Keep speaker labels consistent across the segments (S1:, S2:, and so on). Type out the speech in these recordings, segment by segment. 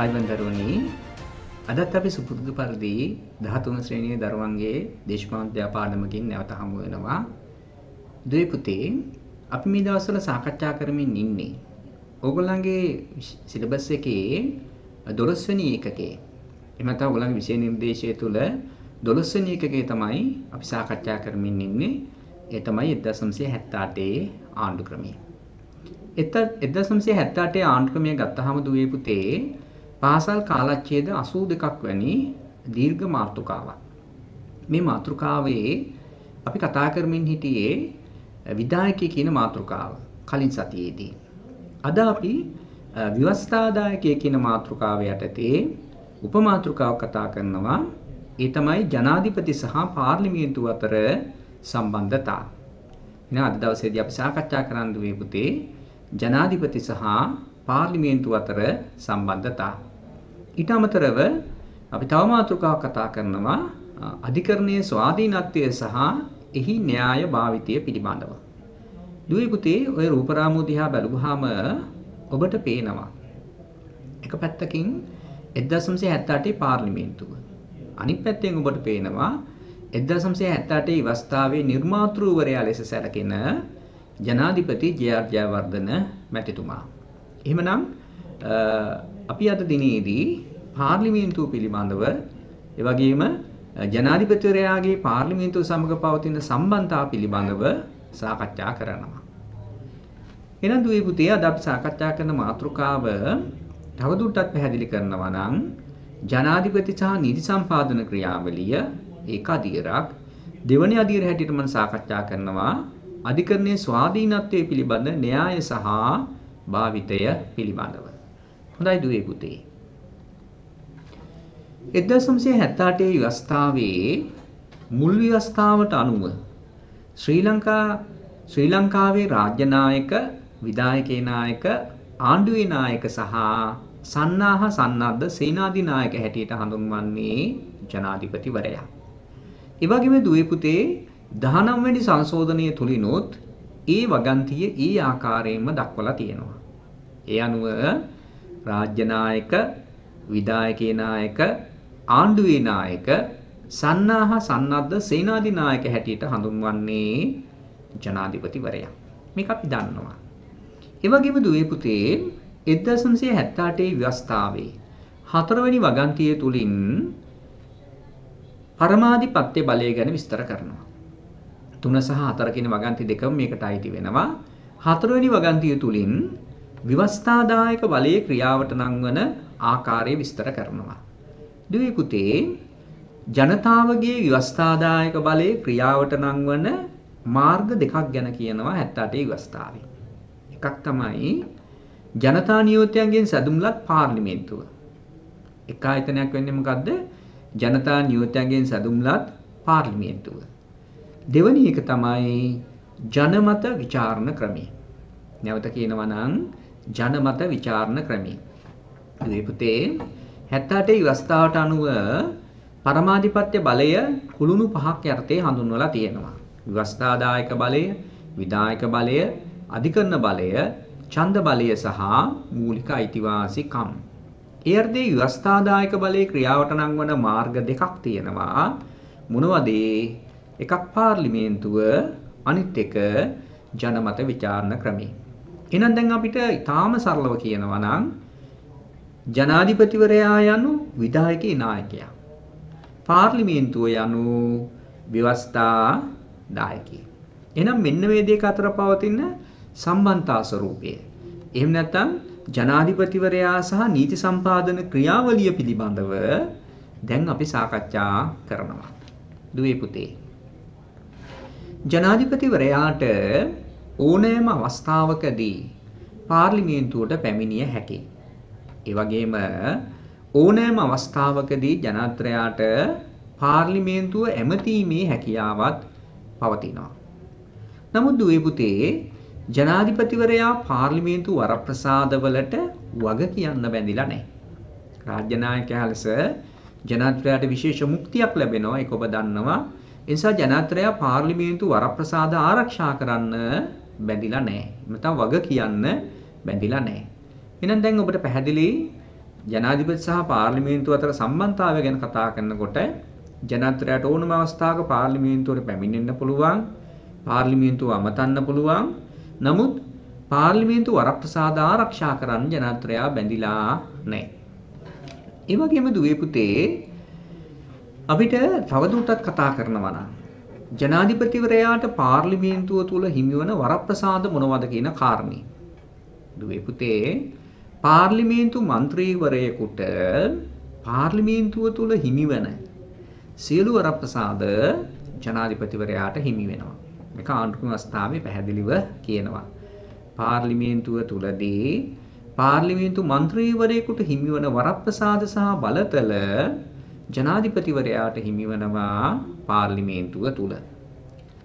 S1: ආයිබන් දරුවනි අදත් අපි සුපුරුදු පරිදි 13 ශ්‍රේණියේ දරුවන්ගේ දේශපාලන පාඩමකින් නැවත හමු වෙනවා. දුවේ පුතේ අපි මේ දවස්වල සාකච්ඡා කරමින් ඉන්නේ. ඕගොල්ලන්ගේ සිලබස් එකේ 12 වෙනි ඒකකේ. එහෙම නැත්නම් ඕගොල්ලන්ගේ විෂය නිර්දේශය තුල 12 වෙනි ඒකකේ තමයි අපි සාකච්ඡා කරමින් ඉන්නේ. ඒ තමයි 1978 ආණ්ඩු ක්‍රමය. 1978 ආණ්ඩු ක්‍රමය ගත්තාම දුවේ පුතේ පාසල් කාලච්ඡේද 82ක් වැනි දීර්ඝ මාතෘකාවක්. මේ මාතෘකාවේ අපි කතා කරමින් හිටියේ විදායකී කියන මාතෘකාව කලින් සතියේදී. අද අපි විවස්ථාදායකය කියන මාතෘකාව යටතේ උපමාතෘකාවක් කතා කරනවා. ඒ තමයි ජනාධිපති සහ පාර්ලිමේන්තුව අතර සම්බන්ධතා. එහෙනම් අද දවසේදී අපි සාකච්ඡා කරන්න දුවේ පුතේ ජනාධිපති සහ පාර්ලිමේන්තුව අතර සම්බන්ධතා. ඊට අමතරව අපි තව මාතෘකාවක් කතා කරනවා අධිකරණයේ ස්වාධීනත්වය සහ එහි න්‍යාය භාවිතය පිළිබඳව. දුවේ පුතේ ඔය රූපරාමු දිහා බැලුවාම ඔබට පේනවා. එක පැත්තකින් 1978 පාර්ලිමේන්තුව. අනිත් පැත්තෙන් ඔබට පේනවා 1978 ඉවස්ථාවේ නිර්මාතෘවරයා ලෙස සැලකෙන ජනාධිපති ජේ.ආර් ජයවර්ධන මැතිතුමා. එහෙමනම් අපි අද දිනේදී පාර්ලිමේන්තුව පිළිබඳව ඒ වගේම ජනාධිපතිවරයාගේ පාර්ලිමේන්තුව සමග පවතින සම්බන්ධතාව පිළිබඳව සාකච්ඡා කරනවා. එහෙනම් දුවේ පුතේ අද අපි සාකච්ඡා කරන මාතෘකාව තවදුරටත් පැහැදිලි කරනවා නම් ජනාධිපති සහ නීති සම්පාදන ක්‍රියාවලිය ඒක අධීරක් දෙවැනි අධීර හැටියට මම සාකච්ඡා කරනවා අධිකරණයේ ස්වාධීනත්වයේ පිළිබඳ න්‍යාය සහ භාවිතය පිළිබඳව. හොඳයි දුවේ පුතේ. 1978 ව්‍යවස්ථාවේ මුල් ව්‍යවස්ථාවට අනුව ශ්‍රී ලංකා ශ්‍රී ලංකාවේ රාජ්‍ය නායක, විධායකේ නායක, ආණ්ඩුවේ නායක සහ සන්නාහ සන්නද්ධ සේනාධිනායක හැටියට හඳුන්වන්නේ ජනාධිපතිවරයා. ඒ වගේම දුවේ පුතේ 19 වෙනි සංශෝධනය තුලිනුත් ඒ වගන්තිය ඒ ආකාරයෙන්ම දක්වලා තියෙනවා. ඒ අනුව රාජ්‍ය නායක, විධායකේ නායක, ආණ්ඩුවේ නායක, සන්නාහ සන්නද්ධ සේනාධිනායක හැටියට හඳුන්වන්නේ ජනාධිපතිවරයා. මේක අපි දන්නවා. ඒ වගේම දුවේ පුතේ 1978 ව්‍යවස්ථාවේ හතරවෙනි වගන්තිය තුලින් පරමාධිපත්‍ය බලය ගැන විස්තර කරනවා. තුන සහ හතර කියන වගන්ති දෙකම මේකට අයිති වෙනවා. හතරවෙනි වගන්තිය තුලින් විවස්ථාදායක බලයේ ක්‍රියාවට නංවන ආකාරය විස්තර කරනවා. දුවේ පුතේ ජනතාවගේ විවස්ථාදායක බලයේ ක්‍රියාවට නංවන මාර්ග දෙකක් ගැන කියනවා 78 විවස්ථාවේ. එකක් තමයි ජනතා නියෝජිතයන්ගෙන් සැදුම්ලත් පාර්ලිමේන්තුව. එක ආයතනයක් වෙන්නේ මොකද්ද? ජනතා නියෝජිතයන්ගෙන් සැදුම්ලත් පාර්ලිමේන්තුව. දෙවැනි එක තමයි ජනමත විචාරණ ක්‍රමය. නැවත කියනවා නම් ජනමත විචාරණ ක්‍රමය. මේ පුතේ 78 ව්‍යවස්ථාවට අනුව පරමාධිපත්‍ය බලය කුළුණු පහක් යටතේ හඳුන්වලා තියෙනවා. ව්‍යවස්ථාදායක බලය, විධායක බලය, අධිකරණ බලය, ඡන්ද බලය සහ මූලික අයිතිවාසිකම්. ඒ අර්ථයේ ව්‍යවස්ථාදායක බලයේ ක්‍රියාවට නංවන මාර්ග දෙකක් තියෙනවා. මොනවද එකක් පාර්ලිමේන්තුව අනිත් එක ජනමත විචාරණ ක්‍රමය. එහෙනම් දැන් අපිට ඊටාම සරලව කියනවා නම් ජනාධිපතිවරයා යනු විධායකේ නායකයා. පාර්ලිමේන්තුව යනු ව්‍යවස්ථා දායකයෙක්. එහෙනම් මෙන්න මේ දෙක අතර පවතින සම්බන්ධතා ස්වરૂපය. එහෙම නැත්නම් ජනාධිපතිවරයා සහ නීති සම්පාදන ක්‍රියාවලිය පිළිබඳව දැන් අපි සාකච්ඡා කරනවා. දුවේ පුතේ. ජනාධිපතිවරයාට ඕනෑම අවස්ථාවකදී පාර්ලිමේන්තුවට පැමිණිය හැකියි. ඒ වගේම ඕනෑම අවස්ථාවකදී ජනාධිපතිවරයාට පාර්ලිමේන්තුව ඇමතීමේ හැකියාවත් පවතිනවා. නමුත් දුවේ පුතේ ජනාධිපතිවරයා පාර්ලිමේන්තු වරප්‍රසාදවලට වග කියන්න බැඳිලා නැහැ. රාජ්‍ය නායකයා ලෙස ජනාධිපතිවරයාට විශේෂ මුක්තියක් ලැබෙනවා ඒක ඔබ දන්නවා. ඒ නිසා ජනාධිපතිවරයා පාර්ලිමේන්තු වරප්‍රසාද ආරක්ෂා කරන්න බැඳිලා නැහැ. නැත්නම් වග කියන්න බැඳිලා නැහැ. එහෙනම් දැන් ඔබට පැහැදිලි ජනාධිපති සහ පාර්ලිමේන්තුව අතර සම්බන්ධතාවය ගැන කතා කරනකොට ජනත්‍රයට ඕනම අවස්ථාවක පාර්ලිමේන්තුවට පැමිණෙන්න පුළුවන්. පාර්ලිමේන්තුව අමතන්න පුළුවන්. නමුත් පාර්ලිමේන්තුව වරප්‍රසාද ආරක්ෂා කරන්න ජනත්‍රයා බැඳිලා නැහැ. ඒ වගේම දුවේ පුතේ අපිට තවදුරටත් කතා කරනවා නම් ජනාධිපතිවරයාට පාර්ලිමේන්තුව තුල හිමිවන වරප්‍රසාද මොනවද කියන කාරණේ. දුවේ පුතේ පාර්ලිමේන්තු මන්ත්‍රීවරයෙකුට පාර්ලිමේන්තුව තුල හිමිවන සියලු වරප්‍රසාද ජනාධිපතිවරයාට හිමි වෙනවා. මේක ආණ්ඩුක්‍රම අවස්ථාවේ පැහැදිලිව කියනවා. පාර්ලිමේන්තුව තුලදී පාර්ලිමේන්තු මන්ත්‍රීවරයෙකුට හිමිවන වරප්‍රසාද සහ බලතල ජනාධිපතිවරයාට හිමිවනවා පාර්ලිමේන්තුව තුල.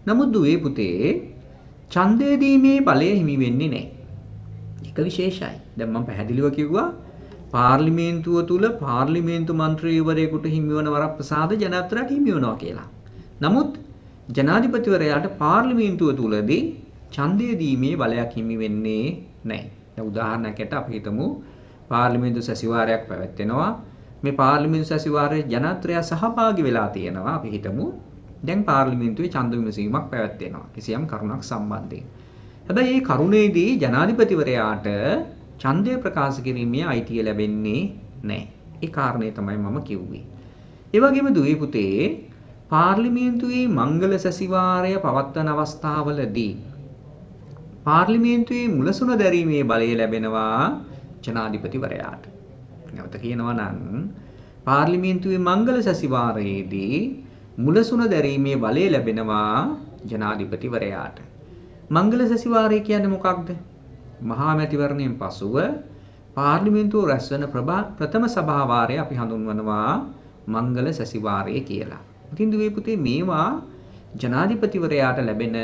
S1: නමුත් දුවේ පුතේ ඡන්දය දීමේ බලය හිමි වෙන්නේ නැහැ. ඒක විශේෂයි. දැන් මම පැහැදිලිව කිව්වා පාර්ලිමේන්තුව තුල පාර්ලිමේන්තු මන්ත්‍රීවරයෙකුට හිමිවන වරප්‍රසාද ජනාධිපතිට හිමිවනවා කියලා. නමුත් ජනාධිපතිවරයාට පාර්ලිමේන්තුව තුලදී ඡන්දය දීමේ බලයක් හිමි වෙන්නේ නැහැ. දැන් උදාහරණයකට අපි හිතමු පාර්ලිමේන්තු සැසිවාරයක් පැවැත්වෙනවා. මේ පාර්ලිමේන්තු සැසිවාරයේ ජනත්‍රය සහභාගී වෙලා තියෙනවා. අපි හිතමු දැන් පාර්ලිමේන්තුවේ ඡන්ද විමසීමක් පැවැත්වෙනවා. කිසියම් කරුණක් සම්බන්ධයෙන්. හැබැයි මේ කරුණේදී ජනාධිපතිවරයාට ඡන්දය ප්‍රකාශ කිරීමේ අයිතිය ලැබෙන්නේ නැහැ. ඒ කාරණේ තමයි මම කිව්වේ. ඒ වගේම දුවේ පුතේ පාර්ලිමේන්තුවේ මංගල සැසිවාරය පවත්වන අවස්ථාවලදී පාර්ලිමේන්තුවේ මුලසුන දැරීමේ බලය ලැබෙනවා ජනාධිපතිවරයාට. නැවත කියනවා නම් පාර්ලිමේන්තුවේ මංගල සැසිවාරයේදී මුලසුන දැරීමේ බලය ලැබෙනවා ජනාධිපතිවරයාට. මංගල සැසිවාරය කියන්නේ මොකක්ද? මහා මැතිවරණයෙන් පසුව පාර්ලිමේන්තුව රැස්වන ප්‍රථම සභාවාරය අපි හඳුන්වනවා මංගල සැසිවාරය කියලා. ඉතින් දුවේ පුතේ මේවා ජනාධිපතිවරයාට ලැබෙන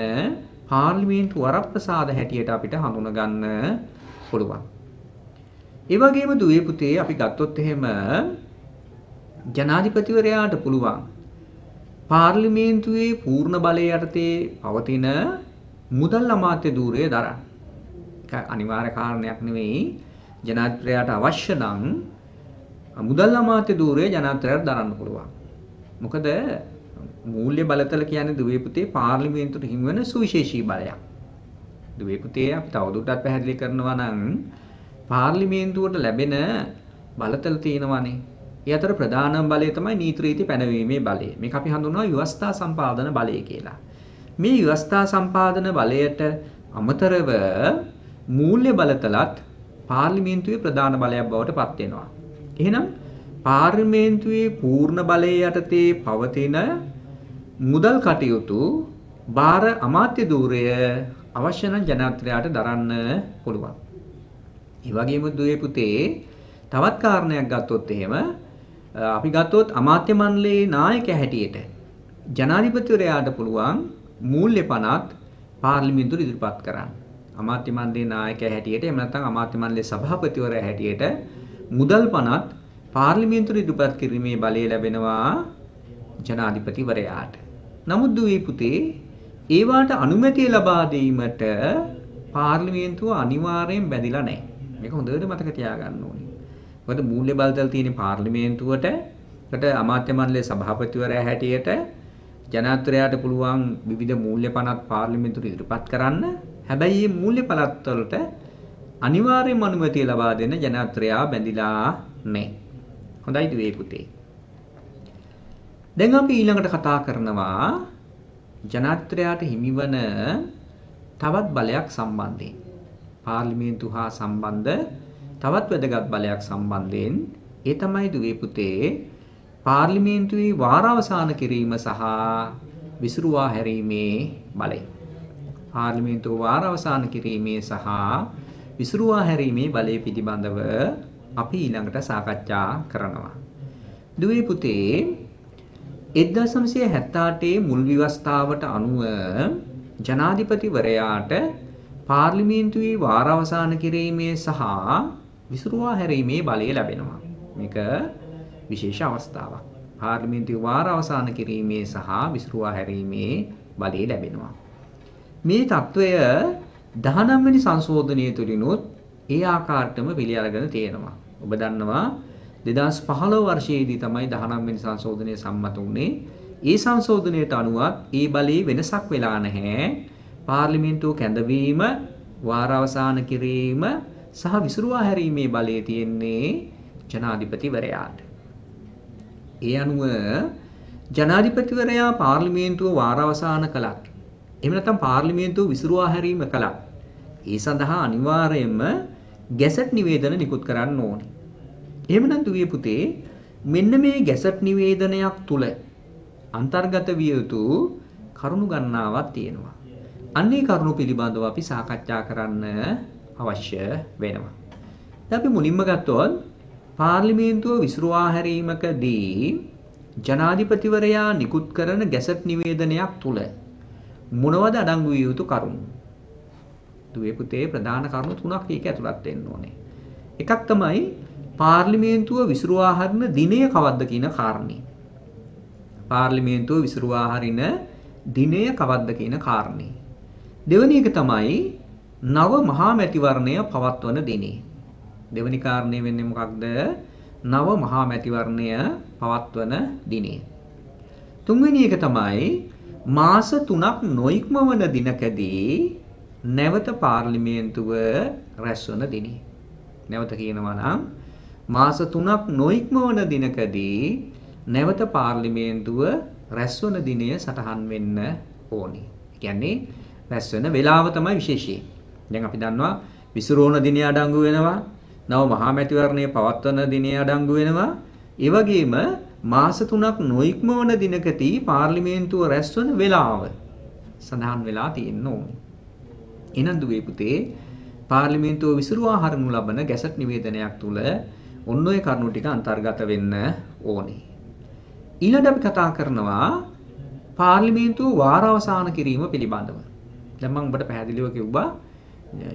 S1: පාර්ලිමේන්තු වරප්‍රසාද හැටියට අපිට හඳුන ගන්න පුළුවන්. ඒ වගේම දුවේ පුතේ අපි ගත්තොත් එහෙම ජනාධිපතිවරයාට පුළුවන් පාර්ලිමේන්තුවේ පූර්ණ බලය යටතේ පවතින මුදල් අමාත්‍ය ධූරය දරන්න. අනිවාර්ය කාරණයක් නෙවෙයි ජනාධිපතියට අවශ්‍ය නම් මුදල් අමාත්‍ය ධූරය ජනාධිපතියට දරන්න පුළුවන්. මොකද මූල්‍ය බලතල කියන්නේ දුවේ පුතේ පාර්ලිමේන්තුවට හිමි වෙන සුවිශේෂී බලයක්. දුවේ පුතේ අපි තවදුරටත් පැහැදිලි කරනවා නම් පාර්ලිමේන්තුවට ලැබෙන බලතල තියෙනවානේ. ඒ අතර ප්‍රධානම බලය තමයි නීති රීති පැනවීමේ බලය. මේක අපි හඳුන්වනවා ව්‍යවස්ථා සම්පාදන බලය කියලා. මේ ව්‍යවස්ථා සම්පාදන බලයට අමතරව මූල්‍ය බලතලත් පාර්ලිමේන්තුවේ ප්‍රධාන බලයක් බවට පත් වෙනවා. එහෙනම් පාර්ලිමේන්තුවේ පූර්ණ බලය යටතේ පවතින මුදල් කටයුතු බාර අමාත්‍ය ධූරය අවශ්‍ය නම් ජනාධිපතියට දරන්න පුළුවන්. ඒ වගේම දුවේ පුතේ තවත් කාරණයක් ගත්තොත් එහෙම අපි ගත්තොත් අමාත්‍ය මණ්ඩලයේ නායකයා හැටියට ජනාධිපතිවරයාට පුළුවන් මූල්‍ය පනත් පාර්ලිමේන්තුවට ඉදිරිපත් කරන්න. අමාත්‍ය මණ්ඩලයේ නායකයා හැටියට එහෙම නැත්නම් අමාත්‍ය මණ්ඩලයේ සභාපතිවරයා හැටියට මුදල් පනත් පාර්ලිමේන්තුවට ඉදිරිපත් කිරීමේ බලය ලැබෙනවා ජනාධිපතිවරයාට. නමුත් දුවේ පුතේ ඒවාට අනුමැතිය ලබා දීමට පාර්ලිමේන්තුව අනිවාර්යෙන් බැඳිලා නැහැ. මේක හොඳට මතක තියාගන්න ඕනේ. මොකද මූල්‍ය බලතල තියෙන පාර්ලිමේන්තුවට කට අමාත්‍ය මණ්ඩලයේ සභාපතිවරයා හැටියට ජනාධිපතිවරයාට පුළුවන් විවිධ මූල්‍ය පනත් පාර්ලිමේන්තුවට ඉදිරිපත් කරන්න හැබැයි මේ මූල්‍ය පළත් වලට අනිවාර්යයෙන්ම අනුමැතිය ලබා දෙන්න ජනාත්‍රයා බැඳිලා නැහැ. හොඳයි දුවේ පුතේ. දැන් අපි ඊළඟට කතා කරනවා ජනාත්‍රයාට හිමිවන තවත් බලයක් සම්බන්ධයෙන්. පාර්ලිමේන්තු හා සම්බන්ධ තවත් වැදගත් බලයක් සම්බන්ධයෙන් ඒ තමයි දුවේ පුතේ පාර්ලිමේන්තුවේ වාරාවසාන කිරීම සහ විසිරුවා හැරීමේ බලය. පාර්ලිමේන්තුව වාර අවසන් කිරීමේ සහ විසිරුවා හැරීමේ බලය පිළිබඳව අපි ඊළඟට සාකච්ඡා කරනවා. දුවේ පුතේ 1978 මුල් ව්‍යවස්ථාවට අනුව ජනාධිපතිවරයාට පාර්ලිමේන්තුවේ වාරවසාන කිරීමේ සහ විසුරුවා හැරීමේ බලය ලැබෙනවා. මේක විශේෂ අවස්ථාවක්. පාර්ලිමේන්තුවේ වාරවසාන කිරීමේ සහ විසුරුවා හැරීමේ බලය ලැබෙනවා. මේ తত্ত্বය 19 වෙනි සංශෝධනය තුලිනුත් ඒ ආකාරයටම පිළි අරගෙන තියෙනවා. ඔබ දන්නවා 2015 වර්ෂයේදී තමයි 19 වෙනි සංශෝධනය සම්මත වුනේ. ඒ සංශෝධනයට අනුවත් ඒ බලයේ වෙනසක් වෙලා නැහැ. පාර්ලිමේන්තුව කැඳවීම, වාර අවසන් කිරීම සහ විසිරුවා හැරීමේ බලය තියෙන්නේ ජනාධිපතිවරයාට. ඒ අනුව ජනාධිපතිවරයා පාර්ලිමේන්තුව වාර අවසන් කළත් එහෙම නැත්නම් පාර්ලිමේන්තුව විසිරුවා හැරීම කළත් ඒ සඳහා අනිවාර්යයෙන්ම ගැසට් නිවේදන නිකුත් කරන්න ඕනේ. එහෙමනම් දුවේ පුතේ මෙන්න මේ ගැසට් නිවේදනයක් තුල අන්තර්ගත විය යුතු කරුණු ගණනාවක් තියෙනවා. අන්නේ කරුණු පිළිබඳව අපි සාකච්ඡා කරන්න අවශ්‍ය වෙනවා. දැන් අපි මුලින්ම ගත්තොත් පාර්ලිමේන්තුව විසිරුවා හැරීමකදී ජනාධිපතිවරයා නිකුත් කරන ගැසට් නිවේදනයක් තුල මොනවද අඩංගු විය යුතු කරුණු? දුවේ පුතේ ප්‍රධාන කරුණු තුනක් ඒක ඇතුළත් වෙන්න ඕනේ. එකක් තමයි පාර්ලිමේන්තුව විසිරුවා හරින දිනය කවද්ද කියන කාරණේ. පාර්ලිමේන්තුව විසිරුවා හරින දිනය කවද්ද කියන කාරණේ. දෙවැනි එක තමයි නව මහා මැතිවරණය පවත්වන දිනේ. දෙවැනි කාරණේ වෙන්නේ මොකක්ද? නව මහා මැතිවරණය පවත්වන දිනේ. තුන්වෙනි එක තමයි මාස 3ක් නොඉක්මවන දිනකදී නැවත පාර්ලිමේන්තුව රැස්වන දිනේ. නැවත කියනවා නම් මාස 3ක් නොඉක්මවන දිනකදී නැවත පාර්ලිමේන්තුව රැස්වන දිනය සටහන් වෙන්න ඕනේ. කියන්නේ රැස්වෙන වේලාව තමයි විශේෂය. දැන් අපි දන්නවා විසුරෝණ දිනය අඩංගු වෙනවා. නව මහා මැතිවරණය පවත්වන දිනය අඩංගු වෙනවා. ඒ වගේම මාස 3ක් නොඉක්මවන දිනකදී පාර්ලිමේන්තුව රැස්වන වේලාව සඳහන් වෙලා තියෙන්න ඕනේ. එහෙනම් දුවේ පුතේ පාර්ලිමේන්තුව විසිරුවා හරිනු ලබන ගැසට් නිවේදනයක් තුල ඔන්න ඔය කරුණු ටික අන්තර්ගත වෙන්න ඕනේ. ඊළඟට අපි කතා කරනවා පාර්ලිමේන්තුව වාරාවසාන කිරීම පිළිබඳව. දැන් මම ඔබට පැහැදිලිව කිව්වා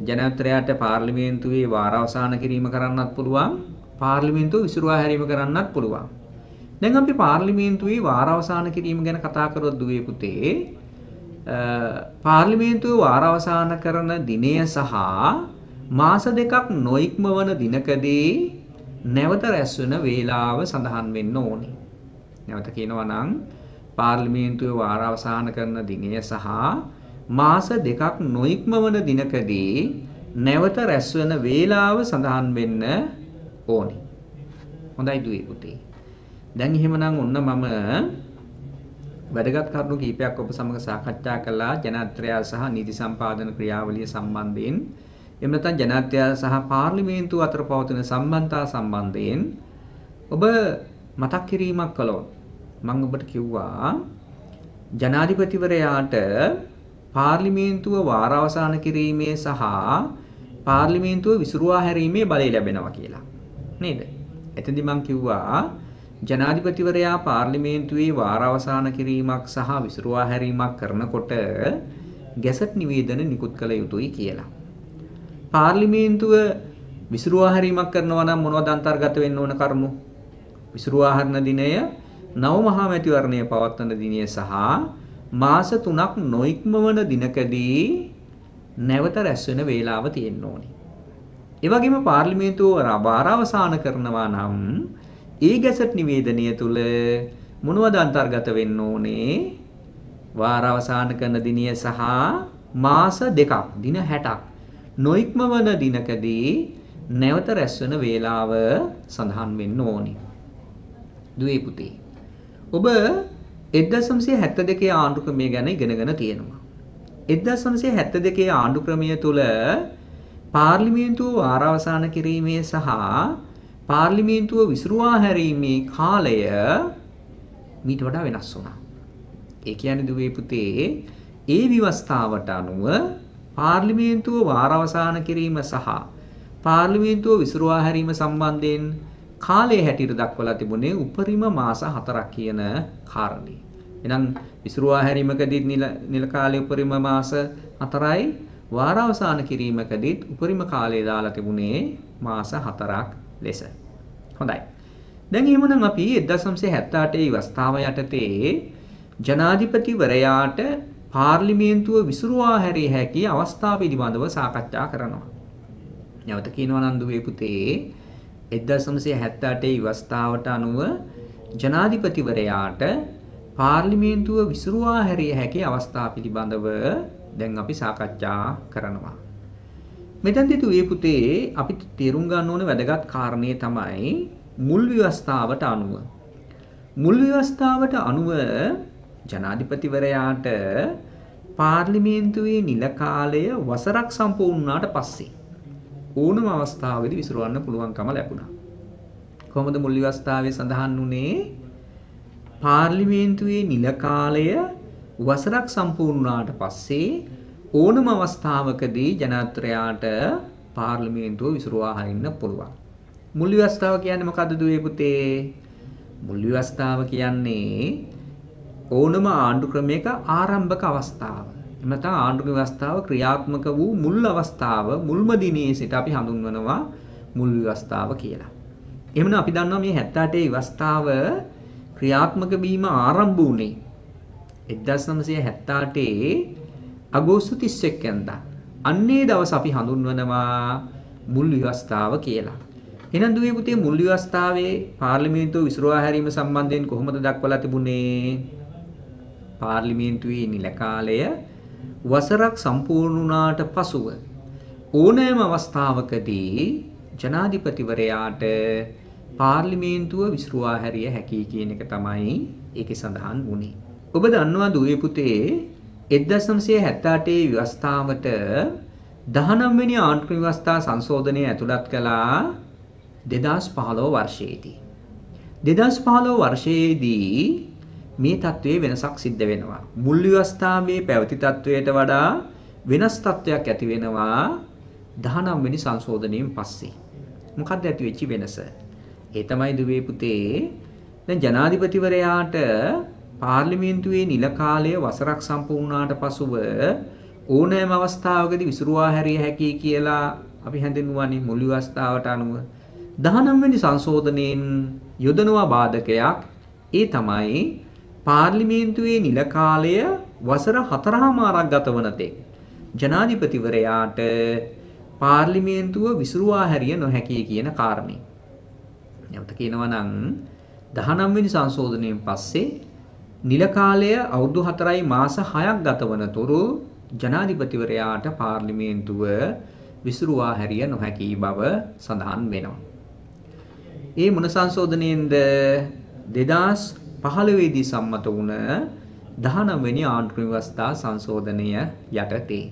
S1: ජනාධිපතියට පාර්ලිමේන්තුවේ වාරාවසාන කිරීම කරන්නත් පුළුවන් පාර්ලිමේන්තුව විසිරුවා හැරීම කරන්නත් පුළුවන්. දැන් අපි පාර්ලිමේන්තුවේ වාරාවසාන කිරීම ගැන කතා කරොත් දුවේ පුතේ පාර්ලිමේන්තුව වාරාවසාන කරන දිනය සහ මාස දෙකක් නොඉක්මවන දිනකදී නැවත රැස්වෙන වේලාව සඳහන් වෙන්න ඕනේ. නැවත කියනවා නම් පාර්ලිමේන්තුවේ වාරාවසාන කරන දිනය සහ මාස දෙකක් නොඉක්මවන දිනකදී නැවත රැස්වෙන වේලාව සඳහන් වෙන්න ඕනේ. හොඳයි දුවේ පුතේ. දැන් එහෙමනම් ඔන්න මම වැදගත් කරුණු කීපයක් ඔබ සමග සාකච්ඡා කළා ජනාධිපතියා සහ නීති සම්පාදන ක්‍රියාවලිය සම්බන්ධයෙන් එහෙම නැත්නම් ජනාධිපතියා සහ පාර්ලිමේන්තුව අතර පවතින සම්බන්ධතා සම්බන්ධයෙන් ඔබ මතක් කිරීමක් කළොත් මම ඔබට කිව්වා ජනාධිපතිවරයාට පාර්ලිමේන්තුව වාරාවසාන කිරීමේ සහ පාර්ලිමේන්තුව විසිරුවා හැරීමේ බලය ලැබෙනවා කියලා. නේද? එතෙන්දි මම කිව්වා ජනාධිපතිවරයා පාර්ලිමේන්තුවේ වාරාවසාන කිරීමක් සහ විසිරුවා හැරීමක් කරනකොට ගැසට් නිවේදන නිකුත් කළ යුතුයි කියලා. පාර්ලිමේන්තුව විසිරුවා හැරීමක් කරනවා නම් මොනවද අන්තර්ගත වෙන්න ඕන කරුණු? විසිරුවා හරින දිනය නව මහා මැතිවරණය පවත්වන දිනය සහ මාස 3ක් නොඉක්මවන දිනකදී නැවත රැස්වෙන වේලාව තියෙන්න ඕනේ. ඒ වගේම පාර්ලිමේන්තුව වාරාවසාන කරනවා නම් ඒ ගැසට් නිවේදනය තුල මොනවද අන්තර්ගත වෙන්න ඕනේ? වාරාවසාන කරන දිනය සහ මාස දෙකක් දින 60ක් නොඉක්මවන දිනකදී නැවත රැස්වෙන වේලාව සඳහන් වෙන්න ඕනේ. දුවේ පුතේ. ඔබ 1972 ආණ්ඩු ක්‍රමය ගැන ඉගෙනගෙන තියෙනවා. 1972 ආණ්ඩු ක්‍රමය තුල පාර්ලිමේන්තුව වාරාවසාන කිරීමේ සහ පාර්ලිමේන්තුව විසිරුවා හැරීමේ කාලය මීට වඩා වෙනස් වුණා. ඒ කියන්නේ දුවේ පුතේ ඒ විවස්ථාවට අනුව පාර්ලිමේන්තුව වාරවසාන කිරීම සහ පාර්ලිමේන්තුව විසිරුවා හැරීම සම්බන්ධයෙන් කාලය හැටියට දක්වලා තිබුණේ උපරිම මාස 4ක් කියන කාරණේ. එහෙනම් විසිරුවා හැරීමකදී නිල කාලය උපරිම මාස 4යි වාරවසාන කිරීමකදීත් උපරිම කාලය දාලා තිබුණේ මාස 4ක් ලෙස. හොඳයි. දැන් එහෙමනම් අපි 1978 ඉවස්ථාව යටතේ ජනාධිපතිවරයාට පාර්ලිමේන්තුව විසිරුවා හැරිය හැකි අවස්ථා පිළිබඳව සාකච්ඡා කරනවා. නැවත කියනවා නම් දුවේ පුතේ 1978 ව්‍යවස්ථාවට අනුව ජනාධිපතිවරයාට පාර්ලිමේන්තුව විසිරුවා හැරිය හැකි අවස්ථා පිළිබඳව දැන් අපි සාකච්ඡා කරනවා. මෙතනදී දුවේ පුතේ අපි තේරුම් ගන්න ඕන වැදගත් කාරණේ තමයි මුල් ව්‍යවස්ථාවට අනුව මුල් ව්‍යවස්ථාවට අනුව ජනාධිපතිවරයාට පාර්ලිමේන්තුවේ නිල කාලය වසරක් සම්පූර්ණ වුණාට පස්සේ ඕනම අවස්ථාවකදී විසිරවන්න පුළුවන්කම ලැබුණා. කොහොමද මුල් ව්‍යවස්ථාවේ සඳහන් වුණේ? පාර්ලිමේන්තුවේ නිල කාලය වසරක් සම්පූර්ණ වුණාට පස්සේ ඕනම අවස්ථාවකදී ජනාධිපතියාට පාර්ලිමේන්තුව විසිරුවා හරින්න පුළුවන්. මුල් ව්‍යවස්ථාව කියන්නේ මොකද්ද දුවේ පුතේ? මුල් ව්‍යවස්ථාව කියන්නේ ඕනම ආණ්ඩු ක්‍රමයක ආරම්භක අවස්ථාව. එහෙම නැත්නම් ආණ්ඩු ව්‍යවස්ථාව ක්‍රියාත්මක වූ මුල් අවස්ථාව මුල්ම දිනේ සිට අපි හඳුන්වනවා මුල් ව්‍යවස්ථාව කියලා. එහෙමනම් අපි දන්නවා මේ 78 ව්‍යවස්ථාව ක්‍රියාත්මක වීම ආරම්භ වුණේ 1978 අගෝස්තු 31 වෙනිදා. අන්නේ දවස් අපි හඳුන්වනවා මුල් ව්‍යවස්ථාව කියලා. එහෙනම් දුවේ පුතේ මුල් ව්‍යවස්ථාවේ පාර්ලිමේන්තුව විසිරුවා හැරීම සම්බන්ධයෙන් කොහොමද දක්වලා තිබුණේ? පාර්ලිමේන්තුවේ නිල කාලය වසරක් සම්පූර්ණ වුණාට පසුව ඕනෑම අවස්ථාවකදී ජනාධිපතිවරයාට පාර්ලිමේන්තුව විසිරුවා හැරිය හැකි කියන එක තමයි ඒකේ සඳහන් වුණේ. ඔබ දන්නවා දුවේ පුතේ 1978 ව්‍යවස්ථාවට 19 වෙනි ආණ්ඩුක්‍රම ව්‍යවස්ථා සංශෝධනය ඇතුළත් කළා 2015 වර්ෂයේදී. 2015 වර්ෂයේදී මේ තත්ත්වයේ වෙනසක් සිද්ධ වෙනවා. මුල් ව්‍යවස්ථාවේ පැවති තත්ත්වයට වඩා වෙනස් තත්ත්වයක් ඇති වෙනවා 19 වෙනි සංශෝධනයෙන් පස්සේ. මොකක්ද ඇති වෙච්ච වෙනස? ඒ තමයි දුවේ පුතේ. දැන් ජනාධිපතිවරයාට පාර්ලිමේන්තුවේ නිල කාලය වසරක් සම්පූර්ණ වුණාට පසුව ඕනෑම අවස්ථාවකදී විසිරුවා හැරිය හැකියි කියලා අපි හැඳින්වුවානේ මුල් අවස්ථාවට අනුව. 19 වෙනි සංශෝධනයෙන් යොදනවා බාධකයක් ඒ තමයි පාර්ලිමේන්තුවේ නිල කාලය වසර 4මාරක් ගතවන තෙක්. ජනාධිපතිවරයාට පාර්ලිමේන්තුව විසිරුවා හැරිය නොහැකියි කියන කාරණේ. නැවත කියනවා නම් 19 වෙනි සංශෝධනයෙන් පස්සේ නිල කාලය අවුරුදු 4යි මාස 6ක් ගතවන තුරු ජනාධිපතිවරයාට පාර්ලිමේන්තුව විසිරුවා හැරිය නොහැකි බව සඳහන් වෙනවා. ඒ මොන සංශෝධනයෙන්ද 2015 දී සම්මත වුණ 19 වෙනි ආණ්ඩුක්‍රම ව්‍යවස්ථා සංශෝධනය යටතේ.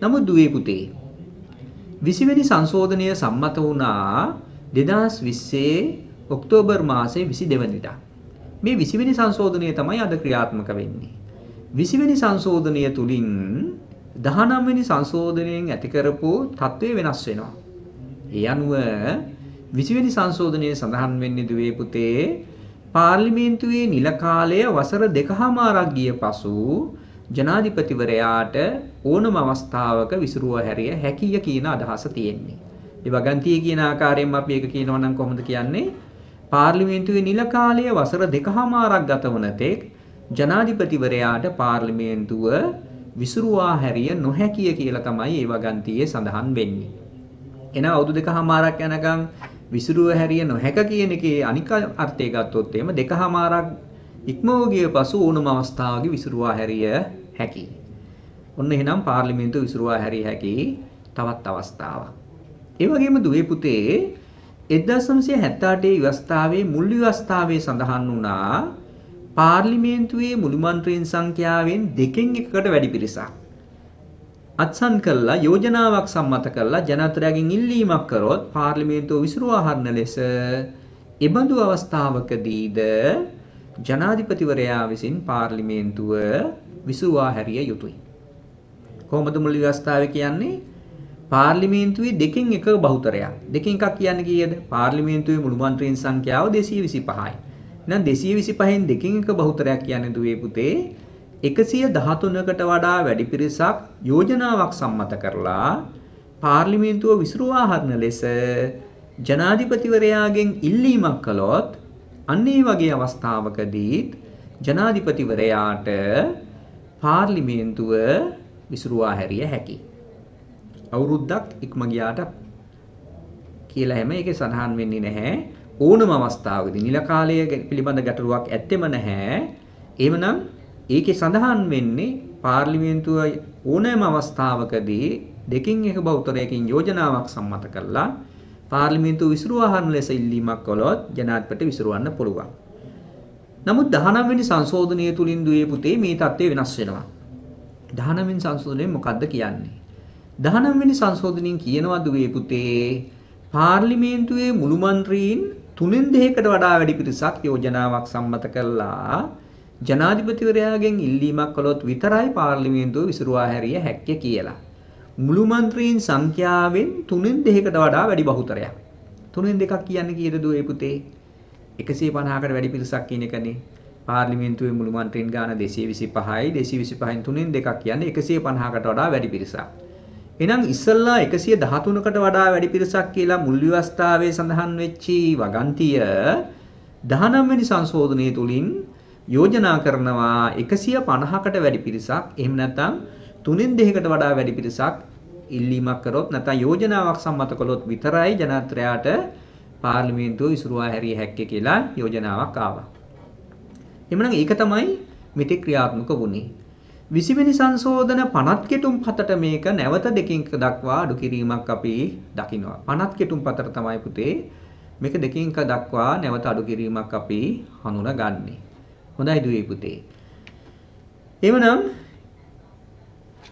S1: නමුත් දුවේ පුතේ 20 වෙනි සංශෝධනය සම්මත වුණා 2020 ඔක්තෝබර් මාසයේ 22 වෙනිදා. මේ 20 වෙනි සංශෝධනය තමයි අද ක්‍රියාත්මක වෙන්නේ. 20 වෙනි සංශෝධනය තුලින් 19 වෙනි සංශෝධනයෙන් ඇති කරපු තත්ත්වය වෙනස් වෙනවා. ඒ අනුව 20 වෙනි සංශෝධනයේ සඳහන් වෙන්නේ දුවේ පුතේ පාර්ලිමේන්තුවේ නිල කාලය වසර දෙකහමාරක් ගිය පසු ජනාධිපතිවරයාට ඕනම අවස්ථාවක විසිරුව හැරිය හැකිය කියන අදහස තියෙන්නේ. ඒ වගන්තිය කියන ආකාරයෙන්ම අපි ඒක කියනවා නම් කොහොමද කියන්නේ? පාර්ලිමේන්තුවේ නිල කාලය වසර දෙකහමාරක් ගතවන තෙක් ජනාධිපතිවරයාට පාර්ලිමේන්තුව විසිරුවා හැරිය නොහැකිය කියලා තමයි ඒ වගන්තියේ සඳහන් වෙන්නේ. එන අවුරුදු දෙකහමාරක් යනකම් විසිරුව හැරිය නොහැක කියන එකේ අනික අර්ථය ගත්තොත් එහෙම දෙකහමාරක් ඉක්මව ගිය පසු ඕනම අවස්ථාවක විසිරුවා හැරිය හැකි. ඔන්න එහෙනම් පාර්ලිමේන්තුව විසිරුවා හැරිය හැකි තවත් අවස්ථාවක්. ඒ වගේම දුවේ පුතේ 1978 ව්‍යවස්ථාවේ මුල් ව්‍යවස්ථාවේ සඳහන් වුණා පාර්ලිමේන්තුවේ මුළු මන්ත්‍රීන් සංඛ්‍යාවෙන් දෙකෙන් එකකට වැඩි පිරිසක්. අත්සන් කළා යෝජනාවක් සම්මත කළා ජනතරයගෙන් ඉල්ලීමක් කරොත් පාර්ලිමේන්තුව විසිරුවා හරින ලෙස. එබඳු අවස්ථාවකදීද ජනාධිපතිවරයා විසින් පාර්ලිමේන්තුව විසිරුවා හැරිය යුතුයි. කොහොමද මුල් ව්‍යවස්ථාවේ කියන්නේ? පාර්ලිමේන්තුවේ දෙකෙන් එක බහුතරයක්. දෙකෙන් එකක් කියන්නේ කීයද? පාර්ලිමේන්තුවේ මුළු මන්ත්‍රීන් සංඛ්‍යාව 225යි. එහෙනම් 225න් දෙකෙන් එක බහුතරයක් කියන්නේ දුවේ පුතේ 113කට වඩා වැඩි පිරිසක් යෝජනාවක් සම්මත කරලා පාර්ලිමේන්තුව විසිරුවා හරින ලෙස ජනාධිපතිවරයාගෙන් ඉල්ලීමක් කළොත් අන්නේ වගේ අවස්ථාවකදී ජනාධිපතිවරයාට පාර්ලිමේන්තුව විසිරුවා හැරිය හැකියි. අවුරුද්දක් ඉක්ම ගියාට කියලා හැම එකේ සඳහන් වෙන්නේ නැහැ. ඕනම අවස්ථාවකදී නිල කාලය පිළිබඳ ගැටලුවක් ඇත්තෙම නැහැ. එහෙමනම් ඒකේ සඳහන් වෙන්නේ පාර්ලිමේන්තුව ඕනෑම අවස්ථාවකදී දෙකින් එක බෞතරයකින් යෝජනාවක් සම්මත කරලා පාර්ලිමේන්තුව විසිරුවා හරින ලෙස ඉල්ලීමක් කළොත් ජනාධිපති විසිරවන්න පුළුවන්. නමුත් 19 වෙනි සංශෝධනය තුලින් දුවේ පුතේ මේ தත්ත්වය වෙනස් වෙනවා. 19 වෙනි සංශෝධනයෙන් මොකද්ද කියන්නේ? 19 වෙනි සංශෝධනයෙන් කියනවා දුවේ පුතේ පාර්ලිමේන්තුවේ මුළු මන්ත්‍රීන් තුනෙන් දෙකකට වඩා වැඩි පිරිසක් යෝජනාවක් සම්මත කළා ජනාධිපතිවරයාගෙන් ඉල්ලීමක් කළොත් විතරයි පාර්ලිමේන්තුව විසිරුවා හැරිය හැක්කේ කියලා. මුළු මන්ත්‍රීන් සංඛ්‍යාවෙන් තුනෙන් දෙකකට වඩා වැඩි බහුතරයක්. තුනෙන් දෙකක් කියන්නේ කීයද දුවේ පුතේ? 150කට වැඩි පිරිසක් කියන එකනේ. පාර්ලිමේන්තුවේ මුළු මන්ත්‍රීන් ගාන 225යි 225න් තුනෙන් දෙකක් කියන්නේ 150කට වඩා වැඩි පිරිසක්. එහෙනම් ඉස්සල්ලා 113කට වඩා වැඩි පිරිසක් කියලා මුල් ව්‍යවස්ථාවේ සඳහන් වෙච්චි වගන්තිය 19 වෙනි සංශෝධනය තුලින් යෝජනා කරනවා 150කට වැඩි පිරිසක් එහෙම නැත්නම් තුනෙන් දෙකකට වඩා වැඩි පිරිසක් ඉල්ලීමක් කරොත් නැත්නම් යෝජනාවක් සම්මත කළොත් විතරයි ජනාධිපතියාට පාර්ලිමේන්තුව විසිරුවා හැරිය හැක්කේ කියලා යෝජනාවක් ආවා. එhmenan ඒක තමයි මෙතෙක් ක්‍රියාත්මක වුණේ. 20 වෙනි සංශෝධන 50 කෙටුම් පතට මේක නැවත දෙකින් දක්වා අඩු කිරීමක් අපි දකිනවා. 50 කෙටුම් පතට තමයි පුතේ මේක දෙකින් දක්වා නැවත අඩු කිරීමක් අපි හඳුනගන්නේ. හොඳයි දුවේ පුතේ. එවනම්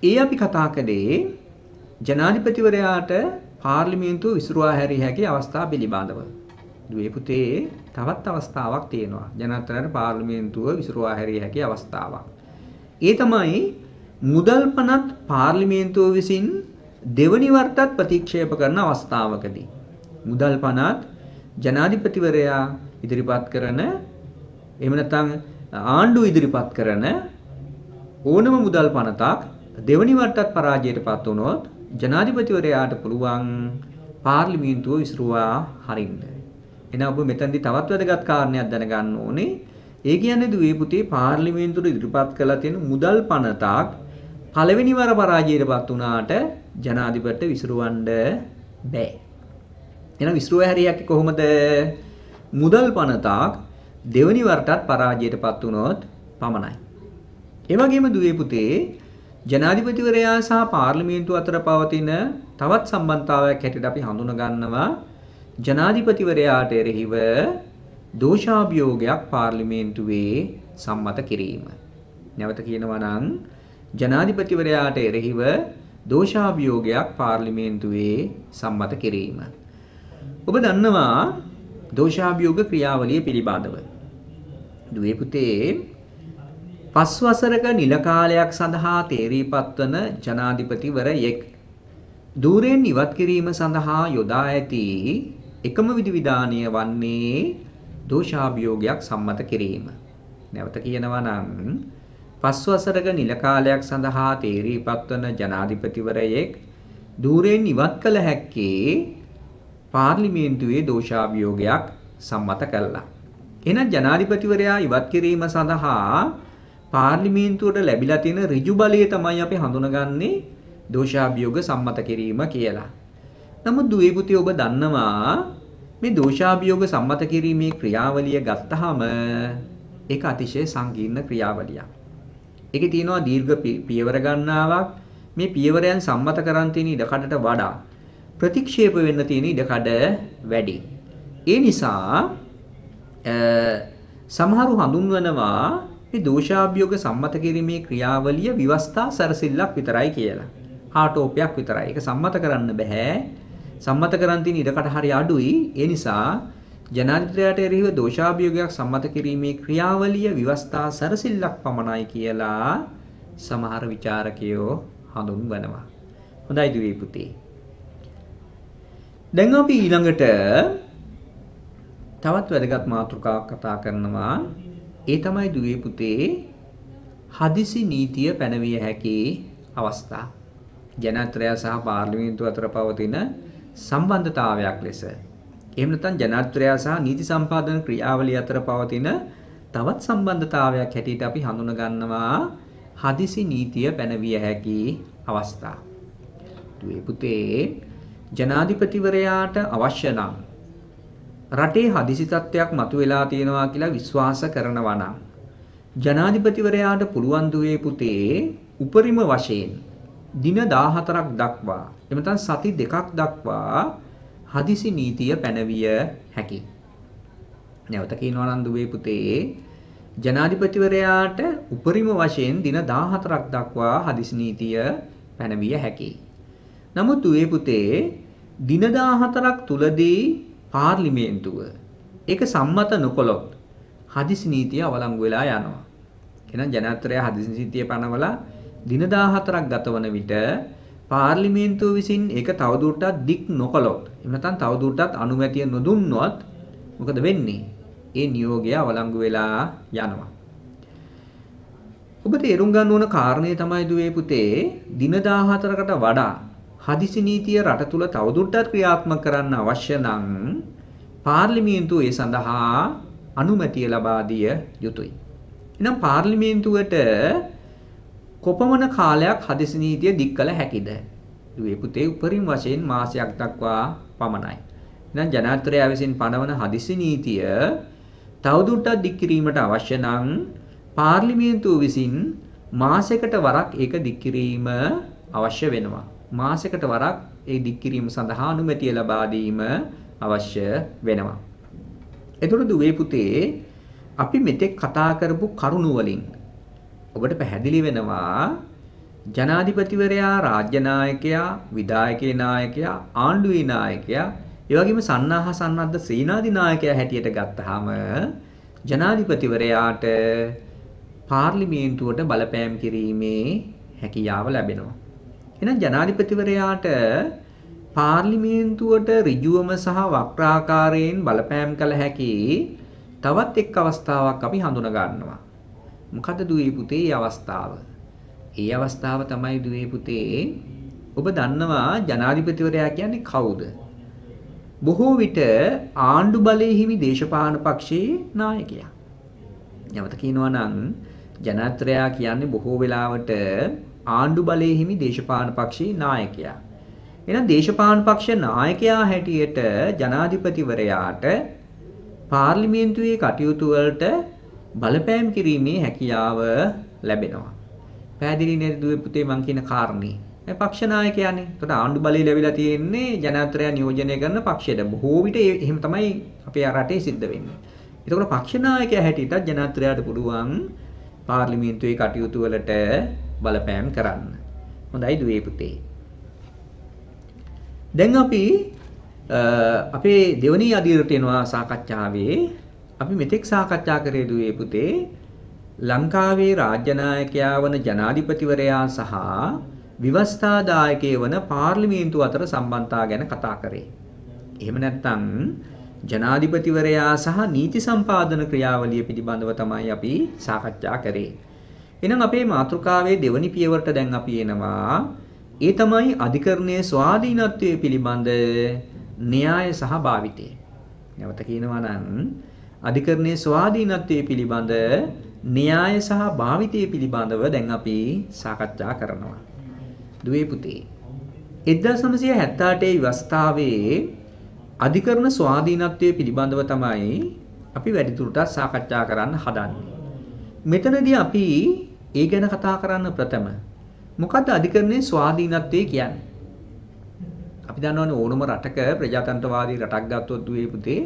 S1: ඒ අපි කතා කළේ ජනාධිපතිවරයාට පාර්ලිමේන්තුව විසිරුවා හැරිය හැකි අවස්ථා පිළිබඳව. දුවේ පුතේ තවත් අවස්ථාවක් තියෙනවා. ජනාධිපතිවරයාට පාර්ලිමේන්තුව විසිරුවා හැරිය හැකි අවස්ථාවක්. ඒ තමයි මුදල් පනත් පාර්ලිමේන්තුව විසින් දෙවනි වර්තත් ප්‍රතික්ෂේප කරන අවස්ථාවකදී මුදල් පනත් ජනාධිපතිවරයා ඉදිරිපත් කරන එහෙම නැත්නම් ආණ්ඩුව ඉදිරිපත් කරන ඕනම මුදල් පනතක් දෙවනි වටත් පරාජයට පත් වුණොත් ජනාධිපතිවරයාට පුළුවන් පාර්ලිමේන්තුව විසිරුවා හරින්න. එහෙනම් ඔබ මෙතනදී තවත් වැදගත් කාරණයක් දැනගන්න ඕනේ. ඒ කියන්නේ දුවේ පුතේ පාර්ලිමේන්තුවට ඉදිරිපත් කළා තියෙන මුදල් පනතක් පළවෙනි වර පරාජයට පත් වුණාට ජනාධිපතිට විසිරවන්න බෑ. එහෙනම් විසිරුව හැරියක් කොහොමද? මුදල් පනතක් දෙවනි වරටත් පරාජයටපත් වුණොත් පමණයි. ඒ වගේම දුවේ පුතේ ජනාධිපතිවරයා සහ පාර්ලිමේන්තුව අතර පවතින තවත් සම්බන්ධතාවයක් හැටියට අපි හඳුන ගන්නවා ජනාධිපතිවරයාට එරෙහිව දෝෂාභියෝගයක් පාර්ලිමේන්තුවේ සම්මත කිරීම. නැවත කියනවා නම් ජනාධිපතිවරයාට එරෙහිව දෝෂාභියෝගයක් පාර්ලිමේන්තුවේ සම්මත කිරීම. ඔබ දන්නවා දෝෂාභියෝග ක්‍රියාවලිය පිළිබඳව. දුවේ පුතේ පස් වසරක නිල කාලයක් සඳහා තේරීපත් වන ජනාධිපතිවරයෙක් ධූරයෙන් ඉවත් කිරීම සඳහා යොදා ඇති එකම විධිවිධානය වන්නේ දෝෂාභියෝගයක් සම්මත කිරීම. නැවත කියනවා නම් පස් වසරක නිල කාලයක් සඳහා තේරීපත් වන ජනාධිපතිවරයෙක් ධූරයෙන් ඉවත් කළ හැක්කේ පාර්ලිමේන්තුවේ දෝෂාභියෝගයක් සම්මත කළා. එහෙනම් ජනාධිපතිවරයා ඉවත් කිරීම සඳහා පාර්ලිමේන්තුවට ලැබිලා තියෙන ඍජු බලය තමයි අපි හඳුනගන්නේ දෝෂාභියෝග සම්මත කිරීම කියලා. නමුත් දුවේ පුතේ ඔබ දන්නවා මේ දෝෂාභියෝග සම්මත කිරීමේ ක්‍රියාවලිය ගත්තාම ඒක අතිශය සංකීර්ණ ක්‍රියාවලියක්. ඒකේ තියෙනවා දීර්ඝ පියවර ගණනාවක් මේ පියවරයන් සම්මත කරන් තියෙන ඉඩකඩට වඩා ප්‍රතික්ෂේප වෙන්න තියෙන ඉඩකඩ වැඩි. ඒ නිසා සමහරු හඳුන්වනවා මේ දෝෂාභියෝග සම්මත කිරීමේ ක්‍රියාවලිය විවස්ථා සැරසිල්ලක් විතරයි කියලා. ආටෝපයක් විතරයි. ඒක සම්මත කරන්න බෑ. සම්මත කරන් තියෙන ඉඩකට හරි අඩුයි. ඒ නිසා ජනාධිපතියට එරෙහිව දෝෂාභියෝගයක් සම්මත කිරීමේ ක්‍රියාවලිය විවස්ථා සැරසිල්ලක් පමණයි කියලා සමහර ਵਿਚාරකයෝ හඳුන්වනවා. හොඳයි දුවේ පුතේ. දැන් අපි ඊළඟට තවත් වැදගත් මාතෘකාවක් කතා කරනවා. ඒ තමයි දුවේ පුතේ හදිසි නීතිය පැනවිය හැකි අවස්ථා. ජනත්‍රය සහ පාර්ලිමේන්තුව අතර පවතින සම්බන්ධතාවයක් ලෙස. එහෙම නැත්නම් ජනත්‍රය සහ නීති සම්පාදන ක්‍රියාවලිය අතර පවතින තවත් සම්බන්ධතාවයක් හැටියට අපි හඳුන ගන්නවා හදිසි නීතිය පැනවිය හැකි අවස්ථා. දුවේ පුතේ ජනාධිපතිවරයාට අවශ්‍ය නම් රටේ හදිසි තත්ත්වයක් මතුවලා තියෙනවා කියලා විශ්වාස කරනවා නම් ජනාධිපතිවරයාට පුළුවන් දුවේ පුතේ උපරිම වශයෙන් දින 14ක් දක්වා එමෙතන සති දෙකක් දක්වා හදිසි නීතිය පැනවිය හැකියි. නැවත කියනවා නම් දුවේ පුතේ ජනාධිපතිවරයාට උපරිම වශයෙන් දින 14ක් දක්වා හදිසි නීතිය පැනවිය හැකියි. නමුත් දුවේ පුතේ දින 14ක් තුලදී පාර්ලිමේන්තුව ඒක සම්මත නොකළොත් හදිසි නීතිය අවලංගු වෙලා යනවා. එහෙනම් ජනාධිපතිවරයා හදිසි නීතිය පනවලා දින 14ක් ගතවන විට පාර්ලිමේන්තුව විසින් ඒක තවදුරටත් දික් නොකළොත් එහෙම නැත්නම් තවදුරටත් අනුමැතිය නොදුන්නොත් මොකද වෙන්නේ? ඒ නියෝගය අවලංගු වෙලා යනවා. ඔබ තේරුම් ගන්න ඕන කාරණේ තමයි දුවේ පුතේ දින 14කට වඩා හදිසි නීතිය රට තුල තවදුරටත් ක්‍රියාත්මක කරන්න අවශ්‍ය නම් පාර්ලිමේන්තුව ඒ සඳහා අනුමැතිය ලබා දිය යුතුයි. එහෙනම් පාර්ලිමේන්තුවට කොපමණ කාලයක් හදිසි නීතිය දික් කළ හැකිද? දුවේ පුතේ උපරිම වශයෙන් මාසයක් දක්වා පමණයි. එහෙනම් ජනාධිපතියා විසින් පනවන හදිසි නීතිය තවදුරටත් දික් කිරීමට අවශ්‍ය නම් පාර්ලිමේන්තුව විසින් මාසයකට වරක් ඒක දික් කිරීම අවශ්‍ය වෙනවා. මාසයකට වරක් ඒ දික් කිරීම සඳහා අනුමැතිය ලබා දීම අවශ්‍ය වෙනවා. එතකොට දුවේ පුතේ අපි මෙතෙක් කතා කරපු කරුණු වලින් ඔබට පැහැදිලි වෙනවා ජනාධිපතිවරයා රාජ්‍ය නායකයා විධායකේ නායකයා ආණ්ඩුවේ නායකයා ඒ වගේම සන්නාහ සන්නද්ධ සේනාධි නායකයා හැටියට ගත්තාම ජනාධිපතිවරයාට පාර්ලිමේන්තුවට බලපෑම් කිරීමේ හැකියාව ලැබෙනවා. එහෙනම් ජනාධිපතිවරයාට පාර්ලිමේන්තුවට ඍජුවම සහ වක්‍රාකාරයෙන් බලපෑම් කළ හැකි තවත් එක් අවස්ථාවක් අපි හඳුනා ගන්නවා. මොකද දුවේ පුතේ මේ අවස්ථාව? ඒ අවස්ථාව තමයි දුවේ පුතේ ඔබ දන්නවා ජනාධිපතිවරයා කියන්නේ කවුද? බොහෝ විට ආණ්ඩු බලයේ හිමි දේශපාලන පක්ෂයේ නායකයා. නැවත කියනවා නම් ජනාධිපතිවරයා කියන්නේ බොහෝ වෙලාවට ආණ්ඩු බලයේ හිමි දේශපාලන පක්ෂයේ නායකයා. එහෙනම් දේශපාලන පක්ෂ නායකයා හැටියට ජනාධිපතිවරයාට පාර්ලිමේන්තුවේ කටයුතු වලට බලපෑම් කිරීමේ හැකියාව ලැබෙනවා. පැහැදිලි නේද දුවේ පුතේ මං කියන කාරණේ. මේ පක්ෂ නායකයානේ. ඒකට ආණ්ඩු බලය ලැබිලා තියෙන්නේ ජනාධිපතියා නියෝජනය කරන පක්ෂයට. බොහෝ විට එහෙම තමයි අපේ රටේ සිද්ධ වෙන්නේ. ඒතකොට පක්ෂ නායකයා හැටියටත් ජනාධිපතියාට පුළුවන් පාර්ලිමේන්තුවේ කටයුතු වලට බලපෑම් කරන්න. හොඳයි දුවේ පුතේ. දැන් අපි අපේ දෙවනි අදියරට එනවා සාකච්ඡාවේ අපි මෙතෙක් සාකච්ඡා කරේ දුවේ පුතේ ලංකාවේ රාජ්‍ය නායකයා වන ජනාධිපතිවරයා සහ විවස්ථාදායකයේ වන පාර්ලිමේන්තුව අතර සම්බන්ධතා ගැන කතා කරේ. එහෙම නැත්නම් ජනාධිපතිවරයා සහ නීති සම්පාදන ක්‍රියාවලිය පිළිබඳව තමයි අපි සාකච්ඡා කරේ. එහෙනම් අපේ මාතෘකාවේ දෙවනි පියවරට දැන් අපි එනවා. ඒ තමයි අධිකරණයේ ස්වාධීනත්වයේ පිළිබඳ න්‍යාය සහ භාවිතය. නැවත කියනවා නම් අධිකරණයේ ස්වාධීනත්වයේ පිළිබඳ න්‍යාය සහ භාවිතය පිළිබඳව දැන් අපි සාකච්ඡා කරනවා. දුවේ පුතේ 1978 ව්‍යවස්ථාවේ අධිකරණ ස්වාධීනත්වයේ පිළිබඳව තමයි අපි වැඩිදුරටත් සාකච්ඡා කරන්න හදන්නේ. මෙතනදී අපි ඒ ගැන කතා කරන්න ප්‍රථම මොකද්ද අධිකරණයේ ස්වාධීනත්වය කියන්නේ? අපි දන්නවනේ ඕනම රටක ප්‍රජාතන්ත්‍රවාදී රටක් ගත්තොත් දුවේ පුතේ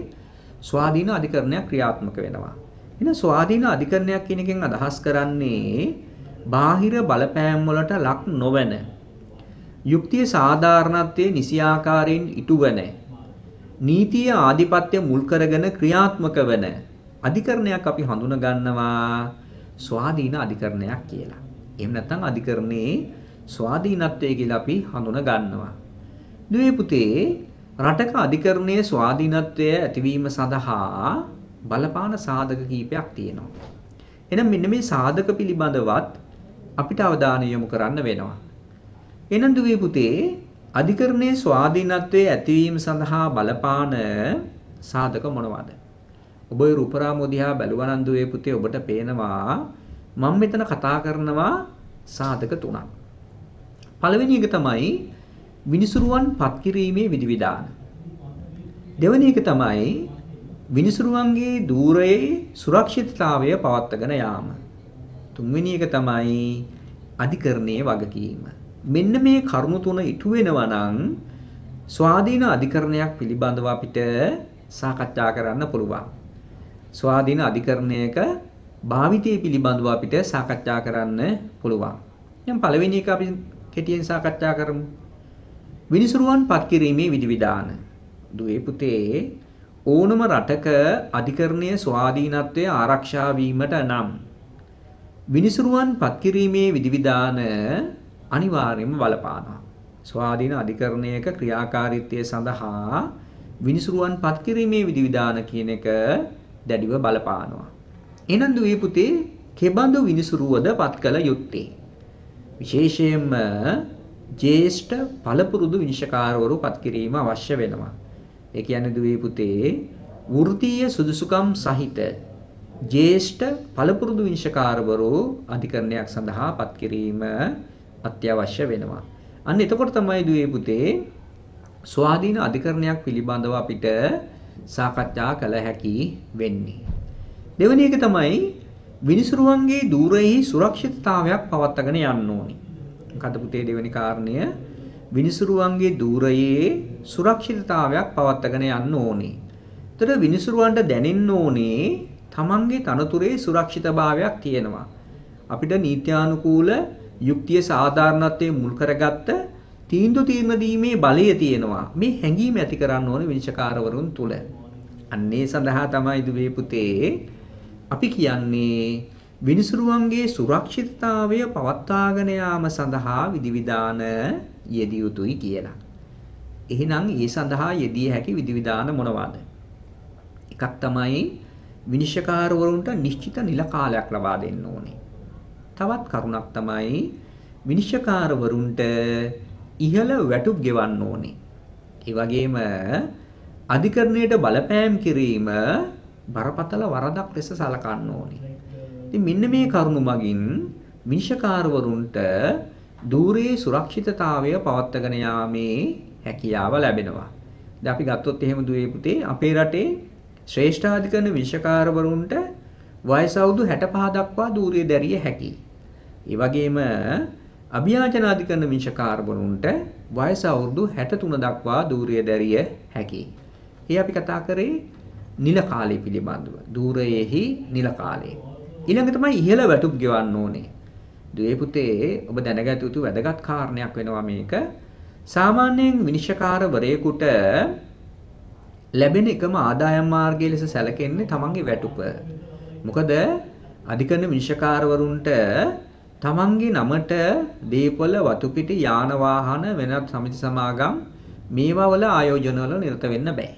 S1: ස්වාධීන අධිකරණයක් ක්‍රියාත්මක වෙනවා. එහෙනම් ස්වාධීන අධිකරණයක් කියන එකෙන් අදහස් කරන්නේ බාහිර බලපෑම් වලට ලක් නොවන යුක්තිය සාධාරණත්වයේ නිසියාකාරයෙන් ඉටුවන නීතිය ආධිපත්‍ය මුල් කරගෙන ක්‍රියාත්මක වන අධිකරණයක් අපි හඳුන ගන්නවා ස්වාධීන අධිකරණයක් කියලා. එහෙම නැත්නම් අධිකරණයේ ස්වාධීනත්වය කියලා අපි හඳුන ගන්නවා. දුවේ පුතේ රටක අධිකරණයේ ස්වාධීනත්වය ඇතිවීම සඳහා බලපාන සාධක කීපයක් තියෙනවා. එහෙනම් මෙන්න මේ සාධක පිළිබඳවත් අපිට අවධානය යොමු කරන්න වෙනවා. එහෙනම් දුවේ පුතේ අධිකරණයේ ස්වාධීනත්වයේ ඇතිවීම සඳහා බලපාන සාධක මොනවද? ඔබ ඒ රූපරාමෝ දිහා බැලුවා නම් දුවේ පුතේ ඔබට පේනවා මම මෙතන කතා කරනවා සාධක තුනක්. පළවෙනි එක තමයි විනිසුරුවන් පත් කිරීමේ විධිවිධාන. දෙවැනි එක තමයි විනිසුරුවන්ගේ ධූරයේ සුරක්ෂිතතාවය පවත්වාගෙන යාම. තුන්වෙනි එක තමයි අධිකරණයේ වගකීම. මෙන්න මේ කරුණු තුන ඉටු වෙනවා නම් ස්වාධීන අධිකරණයක් පිළිබඳව අපිට සාකච්ඡා කරන්න පුළුවන්. ස්වාධීන අධිකරණයක භාවිතය පිළිබඳව අපිට සාකච්ඡා කරන්න පුළුවන්. දැන් පළවෙනි එක අපි කෙටියෙන් සාකච්ඡා කරමු. විනිසුරුවන් පත් කිරීමේ විධිවිධාන. දුවේ පුතේ ඕනම රටක අධිකරණයේ ස්වාධීනත්වය ආරක්ෂා වීමට නම් විනිසුරුවන් පත් කිරීමේ විධිවිධාන අනිවාර්යයෙන්ම බලපානවා. ස්වාධීන අධිකරණයක ක්‍රියාකාරීත්වය සඳහා විනිසුරුවන් පත් කිරීමේ විධිවිධාන කියන එක දැඩිව බලපානවා. එහෙනම් දුවේ පුතේ කෙබඳු විනිසුරුවද පත් කළ යුත්තේ? විශේෂයෙන්ම ජේෂ්ඨ පළපුරුදු විනිශ්චයකාරවරු පත් කිරීම අවශ්‍ය වෙනවා. ඒ කියන්නේ දුවේ පුතේ වෘත්තීය සුදුසුකම් සහිත ජේෂ්ඨ පළපුරුදු විනිශ්චයකාරවරු අධිකරණයක් සඳහා පත් කිරීම අත්‍යවශ්‍ය වෙනවා. අන්න එතකොට තමයි දුවේ පුතේ ස්වාධීන අධිකරණයක් පිළිබඳව අපිට සාකච්ඡා කළ හැකි වෙන්නේ. දෙවෙනි එක තමයි විනිසුරුවන්ගේ দূරෙහි සුරක්ෂිතතාවයක් පවත්වාගෙන යන්න ඕනි. මොකද පුතේ දෙවෙනි කාරණය විනිසුරුවන්ගේ দূරයේ සුරක්ෂිතතාවයක් පවත්වාගෙන යන්න ඕනේ. එතකොට විනිසුරුවන්ට දැනෙන්න ඕනේ තමන්ගේ තනතුරේ සුරක්ෂිතභාවයක් තියෙනවා. අපිට නීත්‍යානුකූල යුක්තිය සාධාරණත්වයේ මුල් කරගත්ත තීන්දුව තීරණ දීමේ බලය තියෙනවා. මේ හැඟීම ඇති කරන්න ඕනේ විනිශ්චයකාරවරුන් තුල. අන්නේ සඳහා තමයි දුවේ පුතේ අපි කියන්නේ විනිසුරුවන්ගේ සුරක්ෂිතතාවය පවත්වාගෙන යාම සඳහා විධිවිධාන යෙදිය යුතුයි කියලා. එහෙනම් ඒ සඳහා යෙදිය හැකි විධිවිධාන මොනවාද? එකක් තමයි විනිශ්චයකාරවරුන්ට නිශ්චිත නිල කාලයක් ලබා දෙන්න ඕනේ. තවත් කරුණක් තමයි විනිශ්චයකාරවරුන්ට ඉහළ වැටුප් ගෙවන්න ඕනේ. ඒ වගේම අධිකරණයට බලපෑම් කිරීම බරපතල වරදක් ලෙස සලකන්න ඕනේ. ඉතින් මෙන්න මේ කරුණු මගින් විනිශ්චයකාරවරුන්ට দূරයේ සුරක්ෂිතතාවය පවත්වාගෙන යාමේ හැකියාව ලැබෙනවා. දැන් අපි ගත්තොත් එහෙම දුවේ පුතේ අපේ රටේ ශ්‍රේෂ්ඨාධිකරණ විනිශ්චයකාරවරුන්ට වයස අවුරුදු 65 දක්වා දූරිය දැරිය හැකියි. ඒ වගේම අභියාචනාධිකරණ විනිශ්චයකාරවරුන්ට වයස අවුරුදු 63 දක්වා දූරිය දැරිය හැකියි. ඒ අපි කතා කරේ නිල කාලය පිළිබඳව. দূරයේහි නිල කාලය. ඊළඟ තමයි ඉහළ වැටුප් ගෙවන්න ඕනේ. දුවේ පුතේ ඔබ දැනගත යුතු වැදගත් කාරණයක් වෙනවා මේක. සාමාන්‍යයෙන් විනිශ්චයකාරවරයෙකුට ලැබෙන එකම ආදායම් මාර්ගය ලෙස සැලකෙන්නේ තමන්ගේ වැටුප. මොකද අධිකරණ විනිශ්චයකාරවරුන්ට තමන්ගේ නමට දීපොළ වතුපිටි යාන වාහන වෙනත් සමිති සමාගම් මේවා වල ආයෝජනවල නිරත වෙන්න බෑ.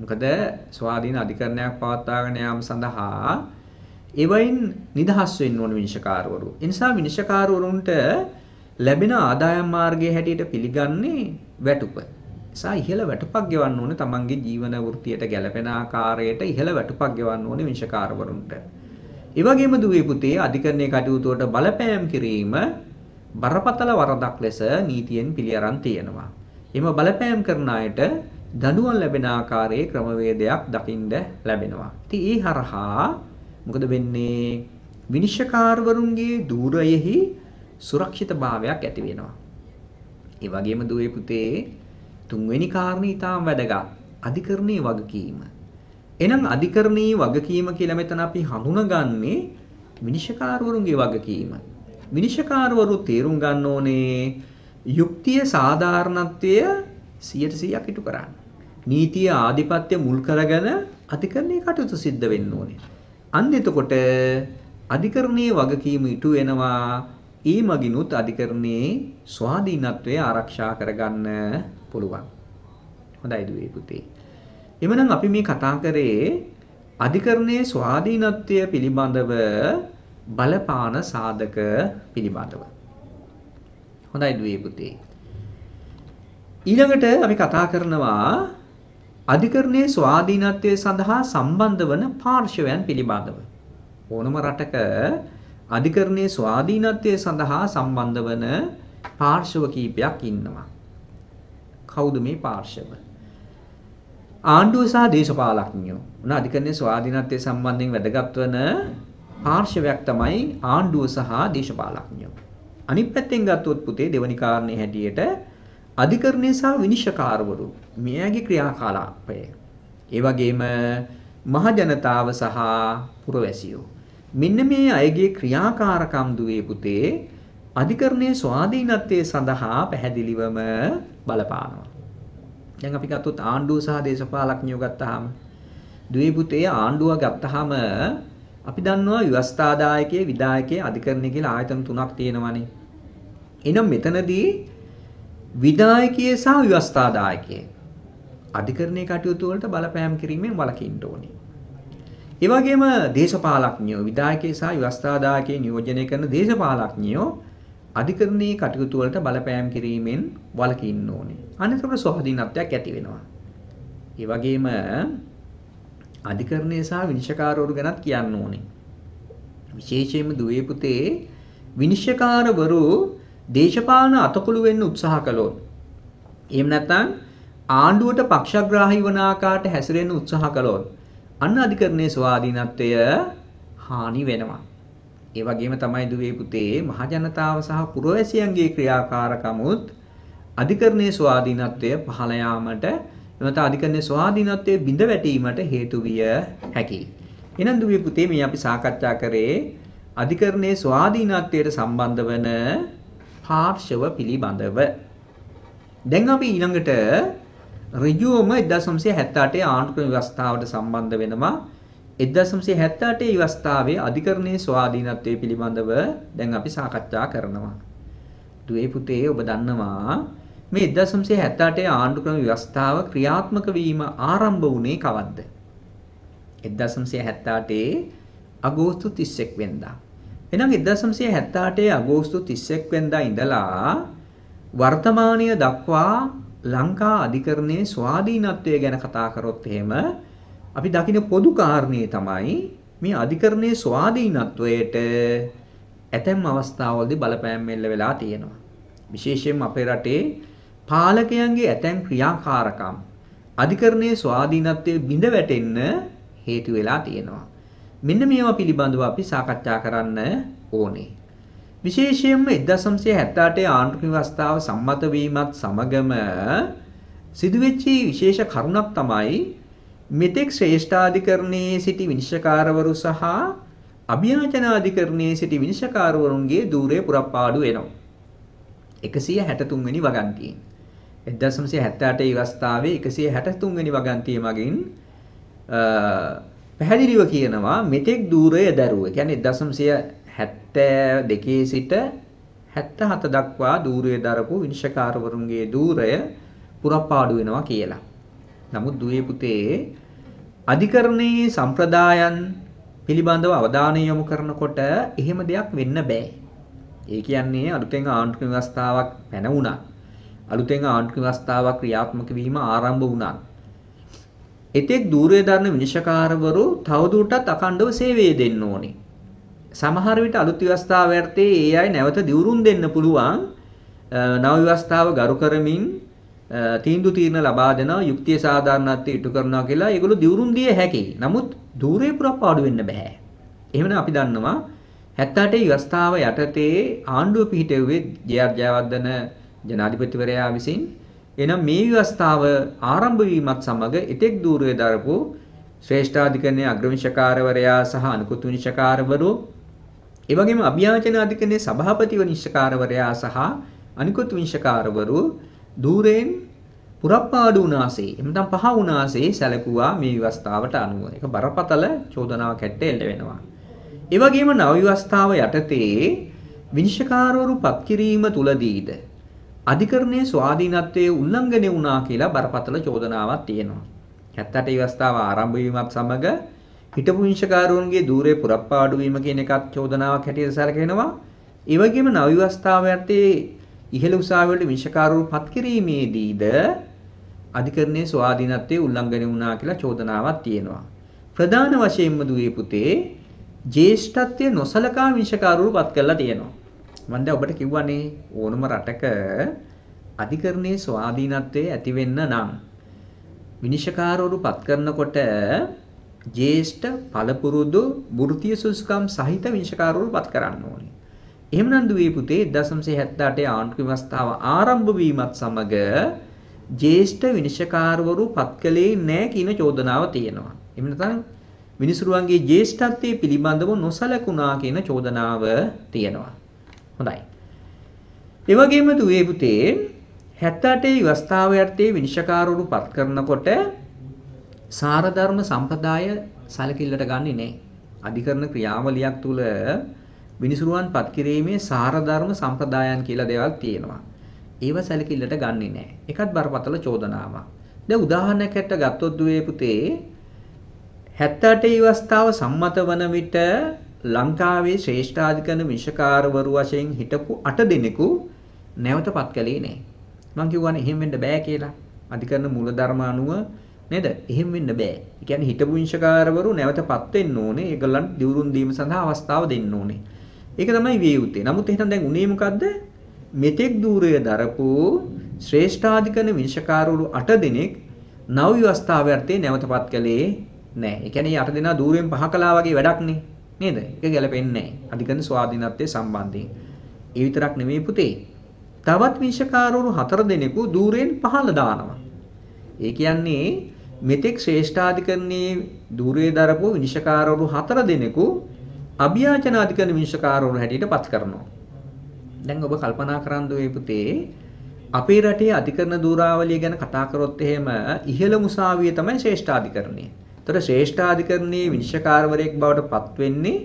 S1: මොකද ස්වාධීන අධිකරණයක් පවත්වාගෙන යාම සඳහා එවයින් නිදහස් වෙන්න ඕන විනිශ්චයකාරවරු. ඒ නිසා විනිශ්චයකාරවරුන්ට ලැබෙන ආදායම් මාර්ගයේ හැටියට පිළිගන්නේ වැටුප. නිසා ඉහළ වැටුපක් ගෙවන්න ඕනේ තමන්ගේ ජීවන වෘත්තියට ගැළපෙන ආකාරයට ඉහළ වැටුපක් ගෙවන්න ඕනේ විනිශ්චයකාරවරුන්ට. ඒ වගේම දුවේ පුතේ අධිකරණයේ කටයුතු වලට බලපෑම් කිරීම බරපතල වරදක් ලෙස නීතියෙන් පිළි අරන් තියෙනවා. එම බලපෑම් කරන අයට දඬුවම් ලැබෙන ආකාරයේ ක්‍රමවේදයක් දකින්න ලැබෙනවා. ඉතින් ඒ හරහා මොකද වෙන්නේ? විනිශ්චයකාරවරුන්ගේ দূරයෙහි සුරක්ෂිතභාවයක් ඇති වෙනවා. ඒ වගේම දුවේ පුතේ තුන්වෙනි කාරණේ ඊටාම් වැදගත්. අධිකරණයේ වගකීම. එහෙනම් අධිකරණයේ වගකීම කියලා මෙතන අපි හඳුනගන්නේ විනිශ්චයකාරවරුන්ගේ වගකීම. විනිශ්චයකාරවරු තේරුම් ගන්න ඕනේ යුක්තිය සාධාරණත්වය 100%ක් ඉටු කරන්න. නීතිය ආධිපත්‍ය මුල් කරගෙන අධිකරණයේ කටයුතු සිද්ධ වෙන්න ඕනේ. අන්න එතකොට අධිකරණයේ වගකීම ඉටු වෙනවා ඒ මගිනුත් අධිකරණයේ ස්වාධීනත්වය ආරක්ෂා කරගන්න පුළුවන්. හොඳයි දුවේ පුතේ. එමනම් අපි මේ කතා කරේ අධිකරණයේ ස්වාධීනත්වය පිළිබඳව බලපාන සාධක පිළිබඳව. හොඳයි දුවේ පුතේ. ඊළඟට අපි කතා කරනවා අධිකරණයේ ස්වාධීනත්වය සඳහා සම්බන්ධ වන පාර්ශවයන් පිළිබඳව. ඕනම රටක අධිකරණයේ ස්වාධීනත්වය සඳහා සම්බන්ධ වන පාර්ශව කීපයක් ඉන්නවා. කවුද මේ පාර්ශව? ආණ්ඩුව සහ දේශපාලඥයෝ. උන අධිකරණයේ ස්වාධීනත්වය සම්බන්ධයෙන් වැදගත් වන පාර්ශවයක් තමයි ආණ්ඩුව සහ දේශපාලඥයෝ. අනිත් පැත්තෙන් ගත්තොත් පුතේ දෙවනි කාරණේ හැටියට අධිකරණය සහ විනිශ්චයකාරවරු මෙයාගේ ක්‍රියාකලාපය. ඒ වගේම මහ ජනතාව සහ පුරවැසියෝ. මෙන්න මේ අයගේ ක්‍රියාකාරකම් දුවේ පුතේ අධිකරණයේ ස්වාධීනත්වයේ සඳහා පැහැදිලිවම බලපානවා. දැන් අපි ගත්තොත් ආණ්ඩුව සහ දේශපාලඥයෝ ගත්තාම දුවේ පුතේ ආණ්ඩුව ගත්තාම අපි දන්නවා ව්‍යවස්ථාදායකයේ විධායකයේ අධිකරණය කියලා ආයතන තුනක් තියෙනවානේ. එහෙනම් මෙතනදී විධායකයේ සහ ව්‍යවස්ථාදායකයේ අධිකරණයේ කටයුතු වලට බලපෑම් කිරීමෙන් වළකින්න ඕනේ. ඒ වගේම දේශපාලඥයෝ විධායකයේ සහ ව්‍යවස්ථාදායකයේ නියෝජනය කරන දේශපාලඥයෝ අධිකරණයේ කටයුතු වලට බලපෑම් කිරීමෙන් වළකින්න ඕනේ. අනිතර ස්වාධීනත්වයක් ඇති වෙනවා. ඒ වගේම අධිකරණය සහ විනිශ්චයකාරවරු ගැනත් කියන්න ඕනේ. විශේෂයෙන්ම දුවේ පුතේ විනිශ්චයකාරවරු දේශපාලන අතකොළු වෙන්න උත්සාහ කළොත් එහෙම නැත්නම් ආණ්ඩුවට පක්ෂග්‍රාහී වන ආකාරයට හැසිරෙන්න උත්සාහ කළොත් අන්න අධිකරණයේ ස්වාධීනත්වය හානි වෙනවා. ඒ වගේම තමයි දුවේ පුතේ මහජනතාව සහ පුරවැසියන්ගේ ක්‍රියාකාරකමුත් අධිකරණයේ ස්වාධීනත්වය පහළ යාමට එමත අධිකරණයේ ස්වාධීනත්වයේ බිඳ වැටීමට හේතු විය හැකියි. එහෙනම් දුවේ පුතේ මේ අපි සාකච්ඡා කරේ අධිකරණයේ ස්වාධීනත්වයට සම්බන්ධ වන පාර්ශව පිළිබඳව. දැන් අපි ඊළඟට ඍජුවම 1978 ආණ්ඩුක්‍රම ව්‍යවස්ථාවට සම්බන්ධ වෙනවා 1978 ව්‍යවස්ථාවේ අධිකරණයේ ස්වාධීනත්වය පිළිබඳව දැන් අපි සාකච්ඡා කරනවා. දුවේ පුතේ ඔබ දන්නවා මේ 1978 ආණ්ඩුක්‍රම ව්‍යවස්ථාව ක්‍රියාත්මක වීම ආරම්භ වුණේ කවද්ද? 1978 අගෝස්තු 31 වෙනිදා. එහෙනම් 1978 අගෝස්තු 31 වෙනිදා ඉඳලා වර්තමානය දක්වා ලංකා අධිකරණයේ ස්වාධීනත්වය ගැන කතා කරොත් එහෙම අපි දකින පොදු කාරණේ තමයි මේ අධිකරණයේ ස්වාධීනත්වයට ඇතැම් අවස්ථාවලදී බලපෑම් මෙල්ල වෙලා තියෙනවා. විශේෂයෙන්ම අපේ රටේ පාලකයන්ගේ ඇතැම් ක්‍රියාකාරකම් අධිකරණයේ ස්වාධීනත්වයේ බිඳ වැටෙන්න හේතු වෙලා තියෙනවා. මෙන්න මේවා පිළිබඳව අපි සාකච්ඡා කරන්න ඕනේ. විශේෂයෙන්ම 1978 ආණ්ඩුක්‍රම ව්‍යවස්ථාව සම්මත වීමත් සමගම සිදුවෙච්ච විශේෂ කරුණක් තමයි මෙතෙක් ශ්‍රේෂ්ඨාධිකරණයේ සිටි විනිශ්චයකාරවරු සහ අභියාචනාධිකරණයේ සිටි විනිශ්චයකාරවරුන්ගේ ධූරය පුරප්පාඩු වෙනවා. 163 වෙනි වගන්තියෙන් 1978 ව්‍යවස්ථාවේ 163 වෙනි වගන්තිය මගින් පැහැදිලිව කියනවා මෙතෙක් ධූරය දරුව. ඒ කියන්නේ 1972 සිට 77 දක්වා ධූරය දරපු විනිශ්චයකාරවරුන්ගේ ධූරය පුරප්පාඩු වෙනවා කියලා. නමුත් දුවේ පුතේ අධිකරණයේ සම්ප්‍රදායන් පිළිබඳව අවධානය යොමු කරනකොට එහෙම දෙයක් වෙන්න බෑ. ඒ කියන්නේ අලුතෙන් ආණ්ඩුක්‍රම ව්‍යවස්ථාවක් පැන වුණා. අලුතෙන් ආණ්ඩුක්‍රම ව්‍යවස්ථාවක් ක්‍රියාත්මක වීම ආරම්භ වුණා. එතෙක් ධූරය දරන විනිශ්චයකාරවරු තවදුරටත් අඛණ්ඩව සේවය දෙන්න ඕනේ. සමහර විට අලුත් ව්‍යවස්ථාව යටතේ ඒ අය නැවත දිවුරුම් දෙන්න පුළුවන් නව ව්‍යවස්ථාව ගරු කරමින් තීන්දුව తీරන ලබා දෙනවා යුක්තිය සාධාරණත්වය ඉටු කරනවා කියලා ඒගොල්ලෝ දිවුරුම් දිය හැකියි. නමුත් ධූරේ පුරපාඩු වෙන්න බෑ. එහෙමනම් අපි දන්නවා 78 ව්‍යවස්ථාව යටතේ ආණ්ඩුව පිහිටෙව්වේ ජේ.ආර් ජයවර්ධන ජනාධිපතිවරයා විසින් එනම් මේ ව්‍යවස්ථාව ආරම්භ වීමත් සමග එතෙක් দূරයේ දරපු ශ්‍රේෂ්ඨාධිකරණයේ අග්‍රවිනිශ්චකාරවරයා සහ අනුකුත් විනිශ්චකාරවරු ඒ වගේම අභියාචන අධිකරණයේ සභාපති විනිශ්චකාරවරයා සහ අනිකුත් විනිශ්චකාරවරු দূරෙන් පුරප්පාඩු වුණාසේ එමෙතන පහ වුණාසේ සැලකුවා මේ ව්‍යවස්ථාවට අනුව. ඒක බරපතල චෝදනාවක් ඇට්ට එල්ල වෙනවා. ඒ වගේම නව ව්‍යවස්ථාව යටතේ විනිශ්චකාරවරු පත් කිරීම තුලදීද අධිකරණයේ ස්වාධීනත්වයේ උල්ලංඝනය වුණා කියලා බරපතල චෝදනාවක් තියෙනවා. 78 ව්‍යවස්ථාව ආරම්භ වීමත් සමග හිටපු විනිශ්චකාරවරුන්ගේ ධූරේ පුරප්පාඩු වීම කියන එකත් චෝදනාවක් හැටියට සැලකෙනවා. ඒ වගේම නව ව්‍යවස්ථාව යටතේ ඉහළ උසාවිවලට විනිශ්චකාරවරු පත් කිරීමේදීද අධිකරණයේ ස්වාධීනත්වයේ උල්ලංඝනය වුණා කියලා චෝදනාවක් තියෙනවා. ප්‍රධාන වශයෙන්ම දුවේ පුතේ ජේෂ්ඨත්වයේ නොසලකා විනිශ්චකාරවරු පත් කරලා තියෙනවා. මම දැන් ඔබට කිව්වනේ ඕනම රටක අධිකරණයේ ස්වාධීනත්වයේ ඇති වෙන්න නම් විනිශ්චයකාරවරු පත් කරනකොට ජේෂ්ඨ පළපුරුදු වෘත්තීය සුසුකම් සහිත විනිශ්චයකාරවරු පත් කරන්න ඕනේ. එහෙමනම් දුවේ පුතේ 1978 ආණ්ඩුක්‍රම ව්‍යවස්ථාව ආරම්භ වීමත් සමග ජේෂ්ඨ විනිශ්චයකාරවරු පත් කළේ නැහැ කියන චෝදනාව තියෙනවා. එහෙම නැත්නම් විනිසුරුවන්ගේ ජේෂ්ඨත්වයේ පිළිබඳව නොසලකුණා කියන චෝදනාව තියෙනවා. හොඳයි. ඒ වගේම දුවේ පුතේ 78 ව්‍යවස්ථාව යටතේ විනිශ්චයකාරවරු පත් කරනකොට සාරධර්ම සම්ප්‍රදාය සැලකිල්ලට ගන්නේ නැහැ. අධිකරණ ක්‍රියාවලියක් තුල විනිසුරුවන් පත් කිරීමේ සාරධර්ම සම්ප්‍රදායන් කියලා දේවල් තියෙනවා. ඒව සැලකිල්ලට ගන්නේ නැහැ. ඒකත් බරපතල චෝදනාවක්. දැන් උදාහරණයක් හැට ගත්තොත් දුවේ පුතේ 78 වස්තාව සම්මත වන විට ලංකාවේ ශ්‍රේෂ්ඨාධිකරණ විශකාරවරු වශයෙන් හිටපු 8 දෙනෙකු නැවතපත් කළේ නැහැ. මං කියවනේ එහෙම වෙන්න බෑ කියලා. අධිකරණ මූලධර්ම අනුව නේද? එහෙම වෙන්න බෑ. ඒ කියන්නේ හිටපු විශකාරවරු නැවතපත් වෙන්න ඕනේ. ඒගොල්ලන්ට දිවුරුම් දීම සඳහා අවස්ථාව දෙන්න ඕනේ. ඒක තමයි විය යුත්තේ. නමුත් එහෙනම් දැන් උනේ මොකද්ද? මෙතෙක් দূරය දරපු ශ්‍රේෂ්ඨාධිකරණ විශකාරවරු 8 දෙනෙක් නව ව්‍යවස්ථාවර්ථේ නැවතපත් කළේ නැහැ. ඒ කියන්නේ අට දෙනා দূරයෙන් පහ කළා වගේ වැඩක් නේ. නේද? ඒක ගැලපෙන්නේ නැහැ. අධිකරණ ස්වාධීනත්වයේ සම්බන්ධයෙන්. ඒ විතරක් නෙමෙයි පුතේ. තවත් විශකාරවරු හතර දෙනෙකු দূරයෙන් පහළ දානවා. ඒ කියන්නේ මෙතෙක් ශ්‍රේෂ්ඨාධිකරණයේ দূරයේ දරපු විනිශ්චයකාරවරු හතර දෙනෙකු අභියාචනාධිකරණ විනිශ්චයකාරවරු හැටියට පත් කරනවා. දැන් ඔබ කල්පනා කරන් දුවේ පුතේ අපේ රටේ අධිකරණ දූරාවලිය ගැන කතා කරොත් එහෙම ඉහළ මුසාවිය තමයි ශ්‍රේෂ්ඨාධිකරණය. ඒතර ශ්‍රේෂ්ඨාධිකරණයේ විනිශ්චයකාරවරයෙක් බවට පත් වෙන්නේ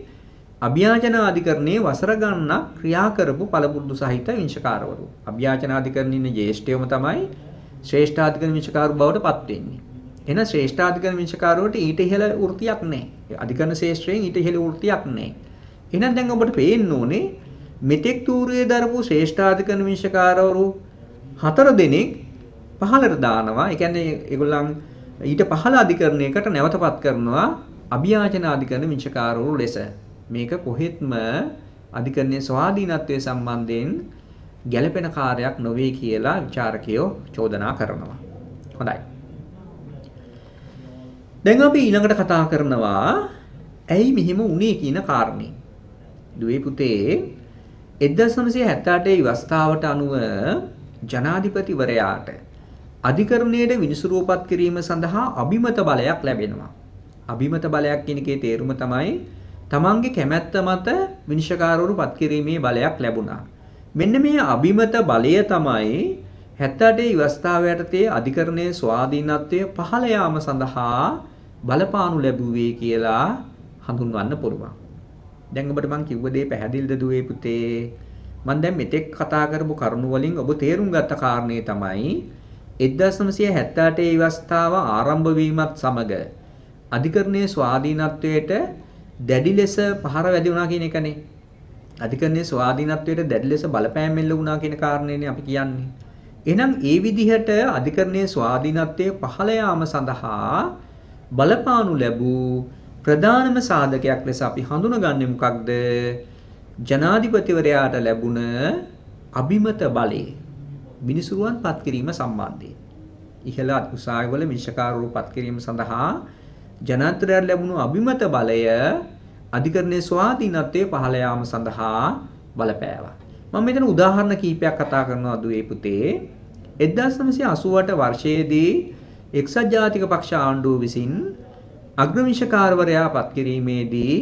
S1: අභ්‍යාචනාධිකරණයේ වසර ගණනක් ක්‍රියා කරපු පළපුරුදු සහිත විනිශ්චයකාරවරු. අභ්‍යාචනාධිකරණයේ ඉන්න ජ්‍යෙෂ්ඨයම තමයි ශ්‍රේෂ්ඨාධිකරණ විනිශ්චයකාරු බවට පත් වෙන්නේ. එහෙනම් ශ්‍රේෂ්ඨාධිකරණ විනිශ්චයකාරවලට ඊට ඉහළ වෘත්තියක් නැහැ. අධිකරණ ශේෂ්ත්‍රයෙන් ඊට ඉහළ වෘත්තියක් නැහැ. එහෙනම් දැන් ඔබට පේන්න ඕනේ මෙතෙක් තූරියේ දරපු ශ්‍රේෂ්ඨාධිකරණ විනිශ්චයකාරවරු හතර දෙනෙක් පහළට දානවා. ඒ කියන්නේ ඒගොල්ලන් ඊට පහළ අධිකරණයකට නැවතපත් කරනවා අභියාචන අධිකරණ විනිශ්චයකාරවරු ලෙස. මේක කොහෙත්ම අධිකරණයේ ස්වාධීනත්වයේ සම්බන්ධයෙන් ගැළපෙන කාර්යයක් නොවේ කියලා ਵਿਚාරකයෝ චෝදනා කරනවා. හොඳයි. දැන් අපි ඊළඟට කතා කරනවා ඇයි මෙහෙම වුනේ කියන කාරණේ. දුවේ පුතේ 1978 ව්‍යවස්ථාවට අනුව ජනාධිපතිවරයාට අධිකරණයට විනිසුරුවපත් කිරීම සඳහා අභිමත බලයක් ලැබෙනවා. අභිමත බලයක් කියන එකේ තේරුම තමයි තමන්ගේ කැමැත්ත මත විනිශ්චයකාරවරු පත් කිරීමේ බලයක් ලැබුණා. මෙන්න මේ අභිමත බලය තමයි 78 ව්‍යවස්ථාව යටතේ අධිකරණයේ ස්වාධීනත්වය පහළ යාම සඳහා බලපානු ලැබුවේ කියලා හඳුන්වන්න පුළුවන්. දැන් ඔබට මම කිව්ව දේ පැහැදිලිද දුවේ පුතේ? මම දැන් මෙතෙක් කතා කරපු කරුණු වලින් ඔබ තේරුම් ගත්ත කාරණේ තමයි 1978 ව්‍යවස්ථාව ආරම්භ වීමත් සමග අධිකරණයේ ස්වාධීනත්වයට දැඩි ලෙස පහර වැදි වුණා කියන එකනේ. අධිකරණයේ ස්වාධීනත්වයට දැඩි ලෙස බලපෑම් එල්ල වුණා කියන කාරණේනේ අපි කියන්නේ. එහෙනම් ඒ විදිහට අධිකරණයේ ස්වාධීනත්වයේ පහළ යාම සඳහා බලපානු ලැබූ ප්‍රධානම සාධකයක් ලෙස අපි හඳුනගන්නේ මොකක්ද? ජනාධිපතිවරයාට ලැබුණ අභිමත බලය මිනිසුරුවන් පත් කිරීම සම්බන්ධයෙන්. ඉහළ උසාවිවල මිනිසකාරවරු පත් කිරීම සඳහා ජනාධිපතිවරයාට ලැබුණු අභිමත බලය අධිකරණයේ ස්වාධීනත්වයේ පහළ යාම සඳහා බලපෑවා. මම මෙතන උදාහරණ කීපයක් කතා කරනවා දුවේ පුතේ 1988 වර්ෂයේදී එක්සත් ජාතික පක්ෂ ආණ්ඩුව විසින් අග්‍රවිශකාරවරයා පත් කිරීමේදී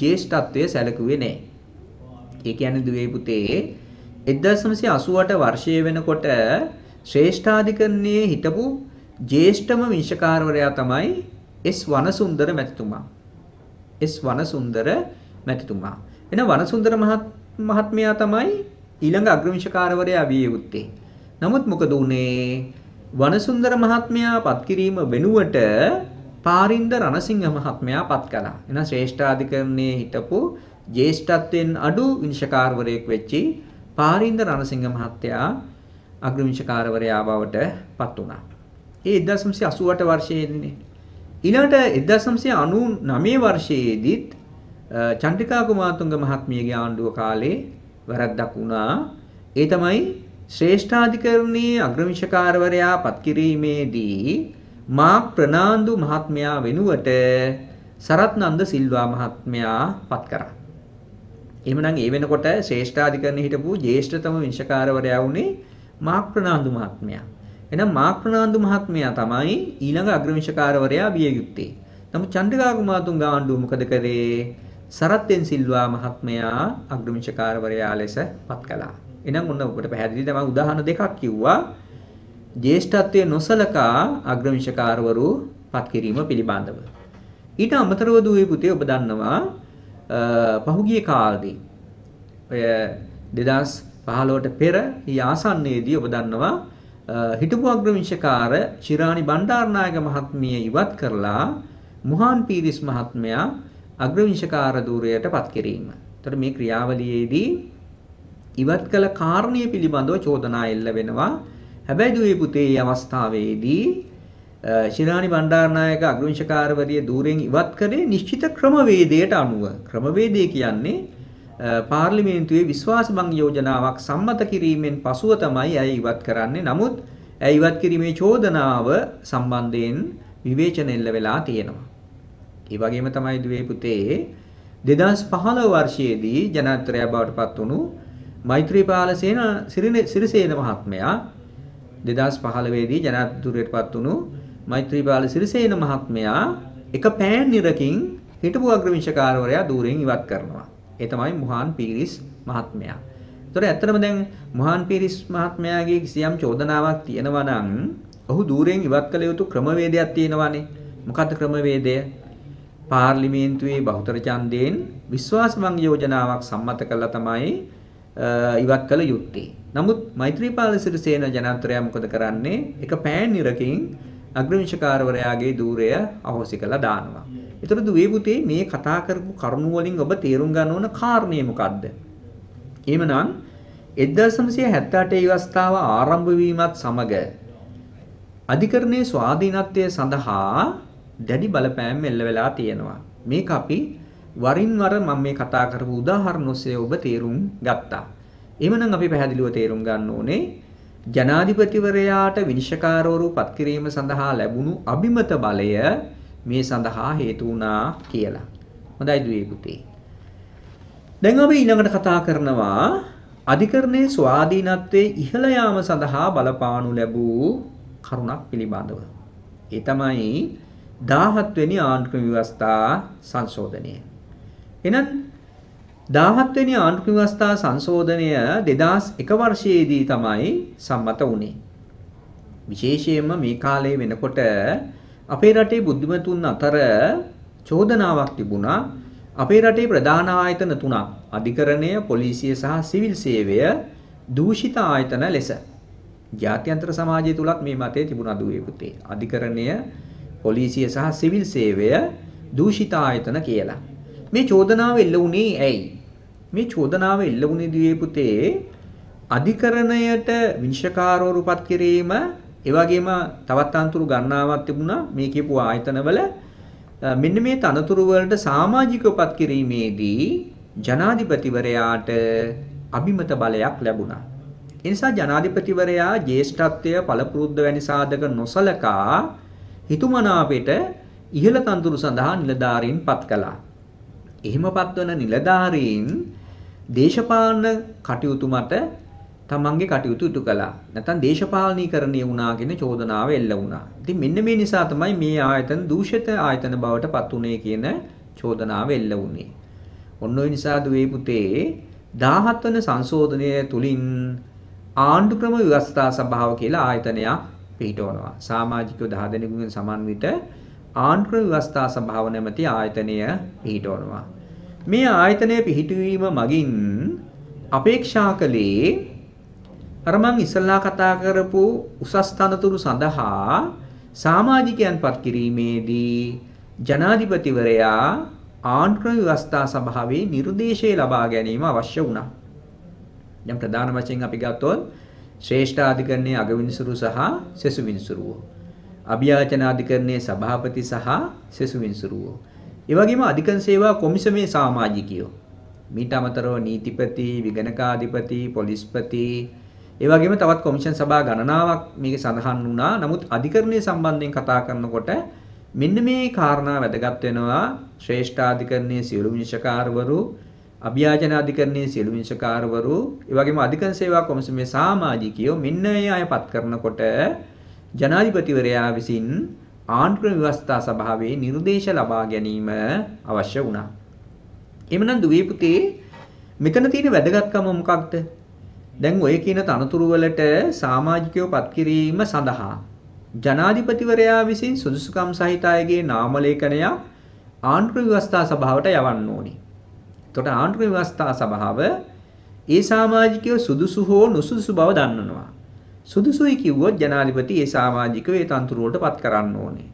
S1: ජේෂ්ඨත්වය සැලකුවේ නැහැ. ඒ කියන්නේ දුවේ පුතේ 1988 වර්ෂයේ වෙනකොට ශ්‍රේෂ්ඨාධිකරණයේ හිටපු ජේෂ්ඨම විශකාරවරයා තමයි එස් වනසුන්දර මැතිතුමා. එස් වනසුන්දර මැතිතුමා. එන වනසුන්දර මහත්මයා තමයි ඊළඟ අග්‍රවිශකාරවරයා විය යුත්තේ. නමුත් මොකද උනේ වනසුන්දර මහත්මයා පත් කිරීම වෙනුවට පාරින්ද රණසිංහ මහත්මයා පත් කළා. එහෙනම් ශ්‍රේෂ්ඨාධිකරණයේ හිටපු ජේෂ්ඨත්වයෙන් අඩු විනිශ්චයකාරවරයෙක් වෙච්චි පාරින්ද රණසිංහ මහත්තයා අග්‍ර විනිශ්චයකාරවරයා බවට පත් වුණා. ඒ 1988 වර්ෂයේදීනේ. ඊළඟට 1999 වර්ෂයේදීත් චන්ද්‍රිකා කුමාරතුංග මහත්මියගේ ආණ්ඩුව කාලේ වැරද්දක් වුණා. ඒ තමයි ශ්‍රේෂ්ඨාධිකරණයේ අග්‍රවිශකාරවරයා පත්කිරීමේදී මාක් ප්‍රනාන්දු මහත්මයා වෙනුවට සරත්නන්ද සිල්වා මහත්මයා පත් කරා. එහෙමනම් ඒ වෙනකොට ශ්‍රේෂ්ඨාධිකරණයේ හිටපු ජ්‍යෙෂ්ඨතම විංශකාරවරයා වුණේ මාක් ප්‍රනාන්දු මහත්මයා. එහෙනම් මාක් ප්‍රනාන්දු මහත්මයා තමයි ඊළඟ අග්‍රවිංශකාරවරයා විය යුත්තේ. නමුත් චන්ද්‍රිකා කුමාතුංග ආණ්ඩුව මොකද කරේ? සරත්ෙන් සිල්වා මහත්මයා අග්‍රවිංශකාරවරයා ලෙස පත් කළා. එහෙනම් ඔන්න ඔබට පැහැදිලි තමයි උදාහරණ දෙකක් කිව්වා. ජ්‍යෙෂ්ඨත්වයේ නොසලකා අග්‍රවිංශකාරවරු පත් කිරීම පිළිබඳව. ඊට අමතරව දුවේ පුතේ ඔබ දන්නවා පහුගිය කාලෙදී ඔය 2015ට පෙර ඊ ආසන්නයේදී ඔබ දන්නවා හිටපු අග්‍රවිංශකාර ශිරාණි බණ්ඩාරනායක මහත්මිය ඉවත් කරලා මුහාන් පීරිස් මහත්මයා අග්‍රවිංශකාර ධූරයට පත් කිරීම. එතකොට මේ ක්‍රියාවලියේදී ඉවත් කළ කාරණිය පිළිබඳව චෝදනා එල්ල වෙනවා. හැබැයි දුවේ පුතේ මේ අවස්ථාවේදී ශිරාණි බණ්ඩාරනායක අග්‍රවිංශකාරවරිය ධූරයෙන් ඉවත් කළේ නිශ්චිත ක්‍රමවේදයට අනුව. ක්‍රමවේදය කියන්නේ පාර්ලිමේන්තුවේ විශ්වාසභංග යෝජනාවක් සම්මත කිරීමෙන් පසුව තමයි ඇය ඉවත් කරන්නේ. නමුත් ඇය ඉවත් කිරීමේ චෝදනාව සම්බන්ධයෙන් විවේචන එල්ල වෙලා තියෙනවා. ඒ වගේම තමයි දුවේ පුතේ 2015 වර්ෂයේදී ජනාධිපතිරයා බවට පත් වුණු මෛත්‍රීපාල සේන සිරිසේන මහත්මයා 2015 දී ජනාධිපතිතුරයට පත් වුණු මෛත්‍රීපාල සිරිසේන මහත්මයා එක පෑන් නිරකින් හිටපු අග්‍රවිංශකාරවරයා දූරෙන් ඉවත් කරනවා. ඒ තමයි මුහාන් පීරිස් මහත්මයා. ඒතර ඇත්තටම දැන් මුහාන් පීරිස් මහත්මයාගේ කිසියම් චෝදනාවක් තියෙනවා නම් ඔහු දූරෙන් ඉවත් කළ යුතු ක්‍රමවේදයක් තියෙනවානේ. මොකක්ද ක්‍රමවේදය? පාර්ලිමේන්තුවේ බහුතර ඡන්දයෙන් විශ්වාසභංග යෝජනාවක් සම්මත කළා තමයි ඉවත් කළ යුත්තේ. නමුත් මෛත්‍රීපාල සිරිසේන ජනාධිපතියා මොකද කරන්නේ? එක පෑන් නිරකින් අග්‍රවිංශකාරවරයාගේ ධූරය අහෝසි කළා දානවා. එතකොට දුවේ පුතේ මේ කතා කරපු කරුණු වලින් ඔබ තේරුම් ගන්න ඕන කාරණේ මොකද්ද? එහෙමනම් 1978 ව්‍යවස්ථාව ආරම්භ වීමත් සමග අධිකරණයේ ස්වාධීනත්වය සඳහා දැඩි බලපෑම් එල්ල වෙලා තියෙනවා. මේක අපි වරින් වර මම මේ කතා කරපු උදාහරණ ඔස්සේ ඔබ තේරුම් ගත්තා. එහෙමනම් අපි පැහැදිලිව තේරුම් ගන්න ඕනේ ජනාධිපතිවරයාට විනිශ්චයකාරවරු පත් කිරීම සඳහා ලැබුණු අභිමත බලය මේ සඳහා හේතු වුණා කියලා. හොඳයි දුවේ පුතේ. දැන් අපි ඊළඟට කතා කරනවා අධිකරණයේ ස්වාධීනත්වයේ ඉහළ යාම සඳහා බලපානු ලැබූ කරුණක් පිළිබඳව. ඒ තමයි 17 වෙනි ආණ්ඩුක්‍රම ව්‍යවස්ථා සංශෝධනය. එහෙනම් 17 වෙනි ආණ්ඩුක්‍රම ව්‍යවස්ථා සංශෝධනය 2001 වර්ෂයේදී තමයි සම්මත වුණේ. විශේෂයෙන්ම මේ කාලේ වෙනකොට අපේ රටේ බුද්ධිමතුන් අතර චෝදනාවක් තිබුණා. අපේ රටේ ප්‍රධාන ආයතන තුනක් අධිකරණය පොලිසිය සහ සිවිල් සේවය දූෂිත ආයතන ලෙස. ජාත්‍යන්තර සමාජය තුලත් මේ මතය තිබුණා දුවේ පුතේ අධිකරණය පොලිසිය සහ සිවිල් සේවය දූෂිත ආයතන කියලා. මේ චෝදනාව එල්ල වුණේ ඇයි මේ චෝදනාව එල්ල වුණේ දුවේ පුතේ අධිකරණයට විනිශ්චයකාරවරු පත් කිරීම ඒ වගේම තවත් අන්තුරු ගණනාවක් තිබුණා මේ කියපු ආයතනවල මෙන්න මේ තනතුරු වලට සමාජිකවපත් කිරීමේදී ජනාධිපතිවරයාට අභිමත බලයක් ලැබුණා. ඒ නිසා ජනාධිපතිවරයා ජ්‍යෙෂ්ඨත්වය පළපුරුද්ද වැනි සාධක නොසලකා හිතුමනාපෙට ඉහළ තනතුරු සඳහා නිලධාරීන් පත් කළා. එහෙම පත්වන නිලධාරීන් දේශපාලන කටයුතු මත තමන්ගේ කටයුතු ඉටු කළා. නැත්නම් දේශපාලනීකරණය වුණා කියන චෝදනාව එල්ල වුණා. ඉතින් මෙන්න මේ නිසා තමයි මේ ආයතන දූෂිත ආයතන බවට පත් උනේ කියන චෝදනාව එල්ල වුණේ. ඔන්න ඔය නිසා දුවේ පුතේ 17 වන සංශෝධනය තුලින් ආණ්ඩු ක්‍රම ව්‍යවස්ථා සභාව කියලා ආයතනයක් පිහිටවනවා. සමාජිකව 10 දෙනෙකුගෙන් සමන්විත ආණ්ඩු ක්‍රම ව්‍යවස්ථා සභාව නැමැති ආයතනය පිහිටවනවා. මේ ආයතනය පිහිටවීම මගින් අපේක්ෂා කළේ අර මං ඉස්සල්ලා කතා කරපු උසස් තනතුරු සඳහා සමාජිකයන් පත් කිරීමේදී ජනාධිපතිවරයා ආණ්ඩුක්‍රම ව්‍යවස්ථා සභාවේ නිර්දේශය ලබා ගැනීම අවශ්‍ය වුණා. දැන් ප්‍රධාන වශයෙන් අපි ගත්තොත් ශ්‍රේෂ්ඨාධිකරණයේ අගවිනිසුරු සහ සෙසු විනිසුරුව. අභියාචනාධිකරණයේ සභාපති සහ සෙසු විනිසුරුව. ඒ වගේම අධිකරණ සේවා කොමිසමේ සමාජිකයෝ. මීට අමතරව නීතිපති, විගණකාධිපති, පොලිස්පති ඒ වගේම තවත් කොමිෂන් සභා ගණනාවක් මේකේ සඳහන් වුණා. නමුත් අධිකරණය සම්බන්ධයෙන් කතා කරනකොට මෙන්න මේ කාරණා වැදගත් වෙනවා. ශ්‍රේෂ්ඨාධිකරණයේ සියලු විනිශ්චයකාරවරු, අභ්‍යාජන අධිකරණයේ සියලු විනිශ්චයකාරවරු, ඒ වගේම අධිකරණ සේවා කොමිසමේ සමාජිකයෝ මෙන්න මේ අයපත් කරනකොට ජනාධිපතිවරයා විසින් ආණ්ඩුක්‍රම ව්‍යවස්ථා සභාවේ නිර්දේශ ලබා ගැනීම අවශ්‍ය වුණා. එhmenan දුවේ පුතේ මෙතන තියෙන වැදගත්කම මොකක්ද? දැන් ඔය කියන තනතුරු වලට සමාජිකයෝ පත් කිරීම සඳහා ජනාධිපතිවරයා විසින් සුදුසුකම් සහිත අයගේ නාම ලේඛනයක් ආණ්ඩුක්‍රම ව්‍යවස්ථා සභාවට යවන්න ඕනේ. එතකොට ආණ්ඩුක්‍රම ව්‍යවස්ථා සභාව ඒ සමාජිකයෝ සුදුසු හෝ නුසුදුසු බව දන්නනවා. සුදුසුයි කිව්වොත් ජනාධිපති ඒ සමාජිකයෝ ඒ තනතුරු වලට පත් කරන්න ඕනේ.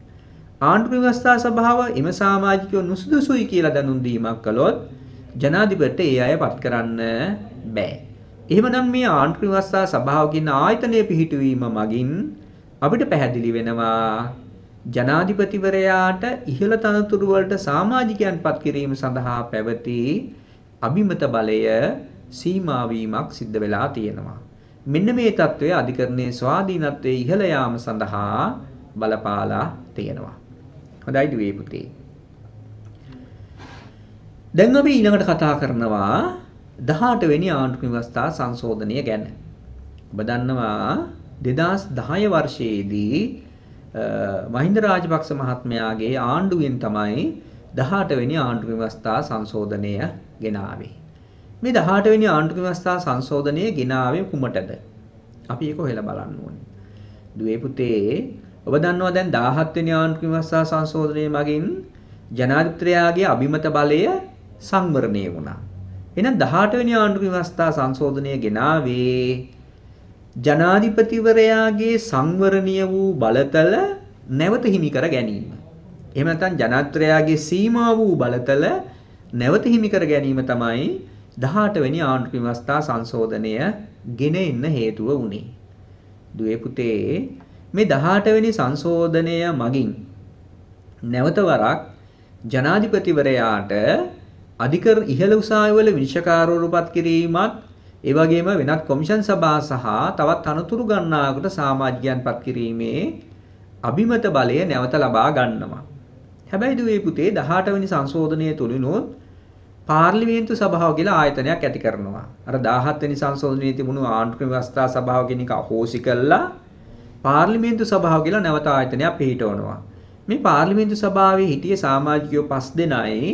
S1: ආණ්ඩුක්‍රම ව්‍යවස්ථා සභාව එම සමාජිකයෝ නුසුදුසුයි කියලා දැනුම් දීමක් කළොත් ජනාධිපතිට ඒ අය පත් කරන්න බෑ. එහෙමනම් මේ ආණ්ඩුක්‍රම ව්‍යවස්ථා සභාව කියන ආයතනය පිහිටුවීම මගින් අපිට පැහැදිලි වෙනවා ජනාධිපතිවරයාට ඉහළ තනතුරු වලට සමාජිකයන් පත් කිරීම සඳහා පැවති අභිමත බලය සීමා වීමක් සිද්ධ වෙලා තියෙනවා. මෙන්න මේ తත්වය අධිකරණයේ ස්වාධීනත්වයේ ඉහළ යාම සඳහා බලපාලා තියෙනවා. හොඳයි දුවේ පුතේ. දැන් අපි ඊළඟට කතා කරනවා 18 වෙනි ආණ්ඩුක්‍රම ව්‍යවස්ථා සංශෝධනය ගැන. ඔබ දන්නවා 2010 වර්ෂයේදී මහින්ද රාජපක්ෂ මහත්මයාගේ ආණ්ඩුවෙන් තමයි 18 වෙනි ආණ්ඩුක්‍රම ව්‍යවස්ථා සංශෝධනය ගෙනාවේ. මේ 18 වෙනි ආණ්ඩුක්‍රම ව්‍යවස්ථා සංශෝධනය ගෙනාවේ කුමටද? අපි ඒක හොයලා බලන්න ඕනේ. දුවේ පුතේ ඔබ දන්නවා දැන් 17 වෙනි ආණ්ඩුක්‍රම ව්‍යවස්ථා සංශෝධනය මගින් ජනාධිපතියාගේ අභිමත බලය සංවරණය වුණා. එහෙනම් 18 වෙනි ආණ්ඩුක්‍රම ව්‍යවස්ථා සංශෝධනය ගෙනාවේ ජනාධිපතිවරයාගේ සංවරණීය වූ බලතල නැවත හිමි කර ගැනීම. එහෙම නැත්නම් ජනාධිපතියාගේ සීමා වූ බලතල නැවත හිමි කර ගැනීම තමයි 18 වෙනි ආණ්ඩුක්‍රම ව්‍යවස්ථා සංශෝධනය ගෙන එන්න හේතුව වුණේ. දුවේ පුතේ මේ 18 වෙනි සංශෝධනය මගින් නැවත වරක් ජනාධිපතිවරයාට අධිකර ඉහළ උසාවිවල විනිශ්චයකාරවරු පත් කිරීමත් ඒ වගේම වෙනත් කොමිෂන් සභා සහ තවත් අනුතුරු ගණනාවකට සමාජිකයන් පත් කිරීමේ අභිමත බලය නැවත ලබා ගන්නවා. හැබැයි දුවේ පුතේ 18 වෙනි සංශෝධනය තුලිනුත් පාර්ලිමේන්තු සභාව කියලා ආයතනයක් ඇති කරනවා. අර 17 වෙනි සංශෝධනයේ තිබුණු ආණ්ඩුක්‍රම ව්‍යවස්ථා සභාව කියන එක අහෝසි කළා පාර්ලිමේන්තු සභාව කියලා නැවත ආයතනයක් පිහිටවනවා. මේ පාර්ලිමේන්තු සභාවේ හිටිය සමාජිකයෝ පස් දෙනයි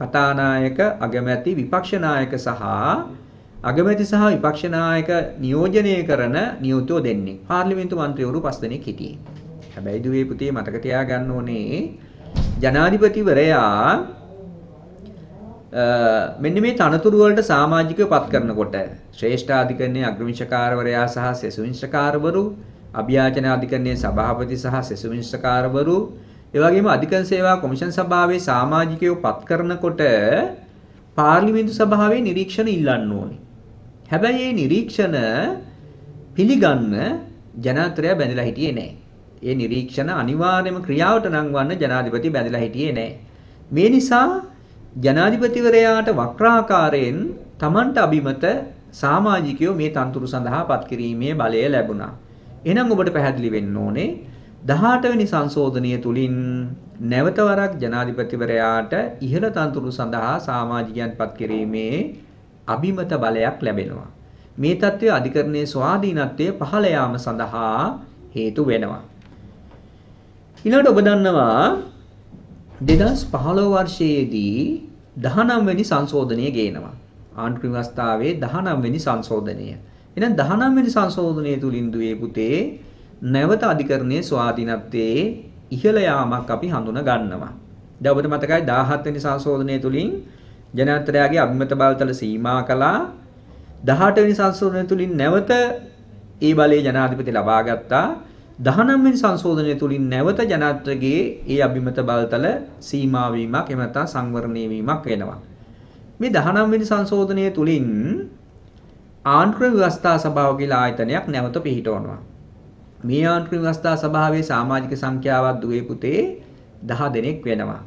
S1: කතානායක අගමැති විපක්ෂ නායක සහ අගමැති සහ විපක්ෂ නායක නියෝජනය කරන නියුතෝ දෙන්නේ. පාර්ලිමේන්තු මන්ත්‍රීවරු පස් දෙනෙක් හිටියේ. හැබැයි දුවේ පුතේ මතක තියාගන්න ඕනේ ජනාධිපතිවරයා මෙන්න මේ තනතුරු වලට සමාජිකව පත් කරනකොට ශ්‍රේෂ්ඨාධිකරණයේ අග්‍රවිංශකාරවරයා සහ සෙසුවිංශකාරවරු අභ්‍යාචන අධිකරණයේ සභාපති සහ සෙසුවිංශකාරවරු ඒ වගේම අධිකරණ සේවා කොමිෂන් සභාවේ සමාජිකයෝ පත් කරනකොට පාර්ලිමේන්තු සභාවේ නිරීක්ෂණ ඉල්ලන්න ඕනේ. හැබැයි මේ නිරීක්ෂණ පිළිගන්න ජනාධිපතියා බැඳලා හිටියේ නැහැ. ඒ නිරීක්ෂණ අනිවාර්යයෙන්ම ක්‍රියාවට නංවන්න ජනාධිපති බැඳලා හිටියේ නැහැ. මේ නිසා ජනාධිපතිවරයාට වක්‍රාකාරයෙන් Tamanට අභිමත සමාජිකයෝ මේ තන්තුරු සඳහා පත් කිරීමේ බලය ලැබුණා. එහෙනම් ඔබට පැහැදිලි වෙන්න ඕනේ 18 වෙනි සංශෝධනය තුලින් නැවත වරක් ජනාධිපතිවරයාට ඉහළ තනතුරු සඳහා සමාජිකයන් පත් කිරීමේ අභිමත බලයක් ලැබෙනවා. මේ தત્ත්වය අධිකරණයේ ස්වාධීනත්වය පහළ යාම සඳහා හේතු වෙනවා. ඊළඟට ඔබ දන්නවා 2015 වර්ෂයේදී 19 වෙනි සංශෝධනය ගේනවා. ආණ්ඩුක්‍රම ව්‍යවස්ථාවේ 19 වෙනි සංශෝධනය. එහෙනම් 19 වෙනි සංශෝධනය තුලින් දුවේ පුතේ නැවත අධිකරණයේ ස්වාධීනත්වයේ ඉහළ යාමක් අපි හඳුන ගන්නවා. දැන් ඔබට මතකයි 17 වෙනි සංශෝධනය තුලින් ජනාධිපතියාගේ අභිමත බලතල සීමා කළා. 18 වෙනි සංශෝධනය තුලින් නැවත ඒ බලය ජනාධිපති ලබා ගත්තා. 19 වෙනි සංශෝධනය තුලින් නැවත ජනාධිපතිගේ ඒ අභිමත බලතල සීමා වීමක් එහෙම නැත්නම් සංවරණය වීමක් වෙනවා. මේ 19 වෙනි සංශෝධනය තුලින් ආණ්ඩුක්‍රම ව්‍යවස්ථා සභාව කියලා ආයතනයක් නැවත පිහිටවනවා. මේ ආණ්ඩුක්‍රම ව්‍යවස්ථා සභාවේ සමාජික සංඛ්‍යාවක් දුවේ පුතේ 10 දෙනෙක් වෙනවා.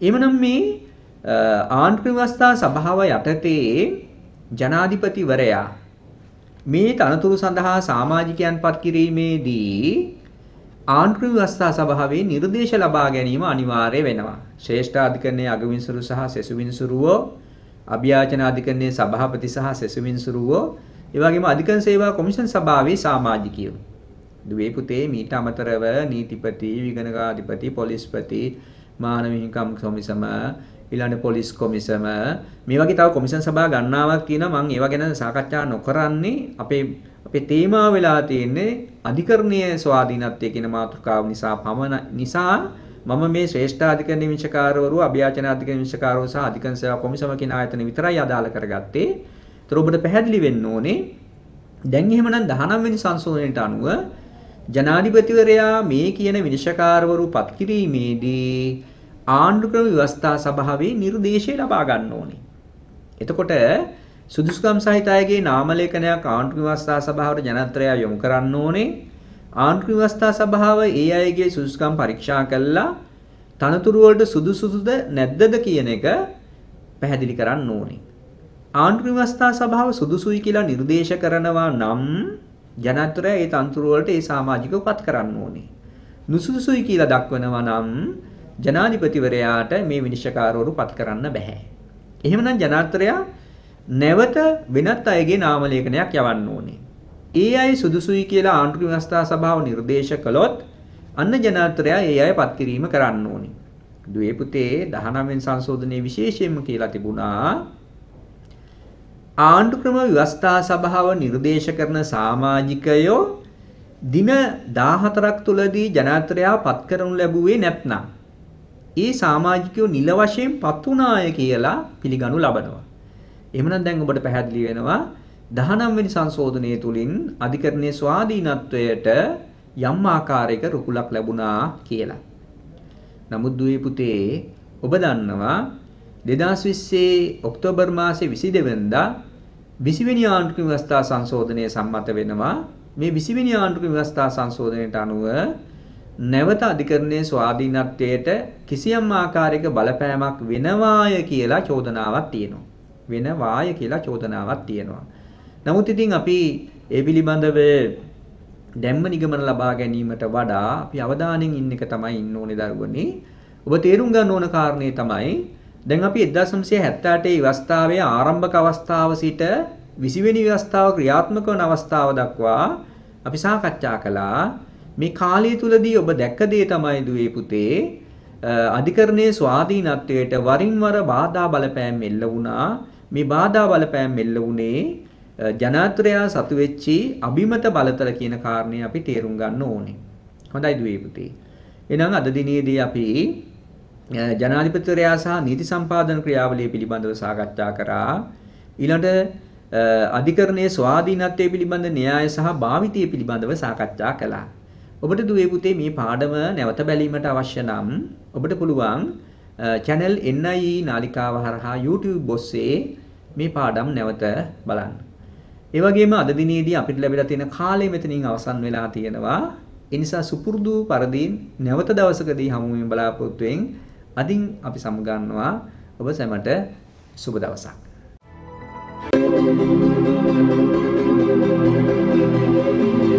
S1: එමනම් මේ ආණ්ඩුක්‍රම ව්‍යවස්ථා සභාව යටතේ ජනාධිපතිවරයා මේ තනතුරු සඳහා සමාජිකයන් පත් කිරීමේදී ආණ්ඩුක්‍රම ව්‍යවස්ථා සභාවේ නිර්දේශ ලබා ගැනීම අනිවාර්ය වෙනවා. ශ්‍රේෂ්ඨ අධිකරණයේ අගවිනිසුරු සහ සෙසුවිනිසුරුවෝ අභ්‍යාචන අධිකරණයේ සභාපති සහ සෙසුවිනිසුරුවෝ ඒ වගේම අධිකරණ සේවා කොමිෂන් සභාවේ සමාජිකයෝ දුවේ පුතේ මීට අමතරව නීතිපති විගණකාධිපති පොලිස්පති මානව හිමිකම් කොමිසම ඊළඟ පොලිස් කොමිසම මේ වගේ තව කොමිෂන් සභා ගණනාවක් තියෙනවා. මම ඒවා ගැන සාකච්ඡා නොකරන්නේ. අපේ අපේ තේමා වෙලා තියෙන්නේ අධිකරණීය ස්වාධීනත්වය කියන මාතෘකාව නිසා පමණ නිසා මම මේ ශ්‍රේෂ්ඨ අධිකරණ විනිශ්චයකාරවරු අභ්‍යාචන අධිකරණ විනිශ්චයකාරවරු සහ අධිකරණ සේවා කොමිසම කියන ආයතන විතරයි අදාළ කරගත්තේ. ඒතර ඔබට පැහැදිලි වෙන්න ඕනේ. දැන් එහෙමනම් 19 වෙනි සංශෝධනයට අනුව ජනාධිපතිවරයා මේ කියන විනිශ්චයකාරවරු පත් කිරීමේදී ආණ්ඩුක්‍රම ව්‍යවස්ථා සභාවේ නිර්දේශය ලබා ගන්න ඕනේ. එතකොට සුදුසුකම් සහිත අයගේ නාම ලේඛනයක් ආණ්ඩුක්‍රම ව්‍යවස්ථා සභාවට ජනත්‍රයා යොමු කරන්න ඕනේ. ආණ්ඩුක්‍රම ව්‍යවස්ථා සභාව ඒ අයගේ සුදුසුකම් පරීක්ෂා කළා තනතුරු වලට සුදුසුද නැද්දද කියන එක පැහැදිලි කරන්න ඕනේ. ආණ්ඩුක්‍රම ව්‍යවස්ථා සභාව සුදුසුයි කියලා නිර්දේශ කරනවා නම් ජනත්‍රය ඒ තනතුරු වලට ඒ සමාජිකව පත් කරන්න ඕනේ. නුසුදුසුයි කියලා දක්වනවා නම් ජනාධිපතිවරයාට මේ විනිශ්චයකාරවරු පත් කරන්න බෑ. එහෙමනම් ජනාත්‍රයා නැවත වෙනත් අයගේ නාම ලේඛනයක් යවන්න ඕනේ. ඒ අය සුදුසුයි කියලා ආණ්ඩුක්‍රම ව්‍යවස්ථා සභාව නිර්දේශ කළොත් අන්න ජනාත්‍රයා ඒ අය පත් කිරීම කරන්න ඕනේ. දුවේ පුතේ 19 වෙනි සංශෝධනයේ විශේෂයෙන්ම කියලා තිබුණා ආණ්ඩුක්‍රම ව්‍යවස්ථා සභාව නිර්දේශ කරන සමාජිකයෝ දින 14ක් තුලදී ජනාත්‍රයා පත් කරනු ලැබුවේ නැත්නම් ඒ සමාජිකයෝ නිල වශයෙන් පත් වුණාය කියලා පිළිගනු ලබනවා. එහෙමනම් දැන් ඔබට පැහැදිලි වෙනවා 19 වෙනි සංශෝධනය තුලින් අධිකරණයේ ස්වාධීනත්වයට යම් ආකාරයක රුකුලක් ලැබුණා කියලා. නමුත් දුවේ පුතේ ඔබ දන්නවා 2020 ඔක්තෝබර් මාසේ 22 වෙනිදා 20 වෙනි ආණ්ඩුක්‍රම ව්‍යවස්ථා සංශෝධනය සම්මත වෙනවා. මේ 20 වෙනි ආණ්ඩුක්‍රම ව්‍යවස්ථා සංශෝධනයට අනුව නැවත අධිකරණයේ ස්වාධීනත්වයට කිසියම් ආකාරයක බලපෑමක් වෙනවාය කියලා චෝදනාවක් තියෙනවා. වෙනවාය කියලා චෝදනාවක් තියෙනවා. නමුත් ඉතින් අපි ඒ පිළිබඳව දැම්ම නිගමන ලබා ගැනීමට වඩා අපි අවධානයෙන් ඉන්න එක තමයි ඉන්න ඕනේ දරුවනේ. ඔබ තේරුම් ගන්න ඕන කාරණේ තමයි දැන් අපි 1978 ව්‍යවස්ථාවේ ආරම්භක අවස්ථාව සිට 20 වෙනි ව්‍යවස්ථාව ක්‍රියාත්මක වන අවස්ථාව දක්වා අපි සාකච්ඡා කළා මේ කාලය තුලදී ඔබ දැක්ක දේ තමයි දුවේ පුතේ අධිකරණයේ ස්වාධීනත්වයට වරින් වර බාධා බලපෑම් එල්ල වුණා මේ බාධා බලපෑම් එල්ල වුණේ ජනාත්‍රයා සතු වෙච්චි අභිමත බලතල කියන කාරණේ අපි තේරුම් ගන්න ඕනේ. හොඳයි දුවේ පුතේ. එහෙනම් අද දිනේදී අපි ජනාධිපතිවරයා සහ නීති සම්පාදන ක්‍රියාවලිය පිළිබඳව සාකච්ඡා කරා. ඊළඟට අධිකරණයේ ස්වාධීනත්වය පිළිබඳ න්‍යාය සහ භාවිතය පිළිබඳව සාකච්ඡා කළා. ඔබට දුවේ පුතේ මේ පාඩම නැවත බැලීමට අවශ්‍ය නම් ඔබට පුළුවන් channel NIE නාලිකාව හරහා YouTube ඔස්සේ මේ පාඩම් නැවත බලන්න. ඒ වගේම අද දිනේදී අපිට ලැබිලා තියෙන කාලය මෙතනින් අවසන් වෙලා තියෙනවා. ඒ නිසා සුපුරුදු පරිදි නැවත දවසකදී හමු වෙමින් බලාපොරොත්තු වෙමින් අදින් අපි සමුගන්නවා ඔබ සැමට සුබ දවසක්. Thank you.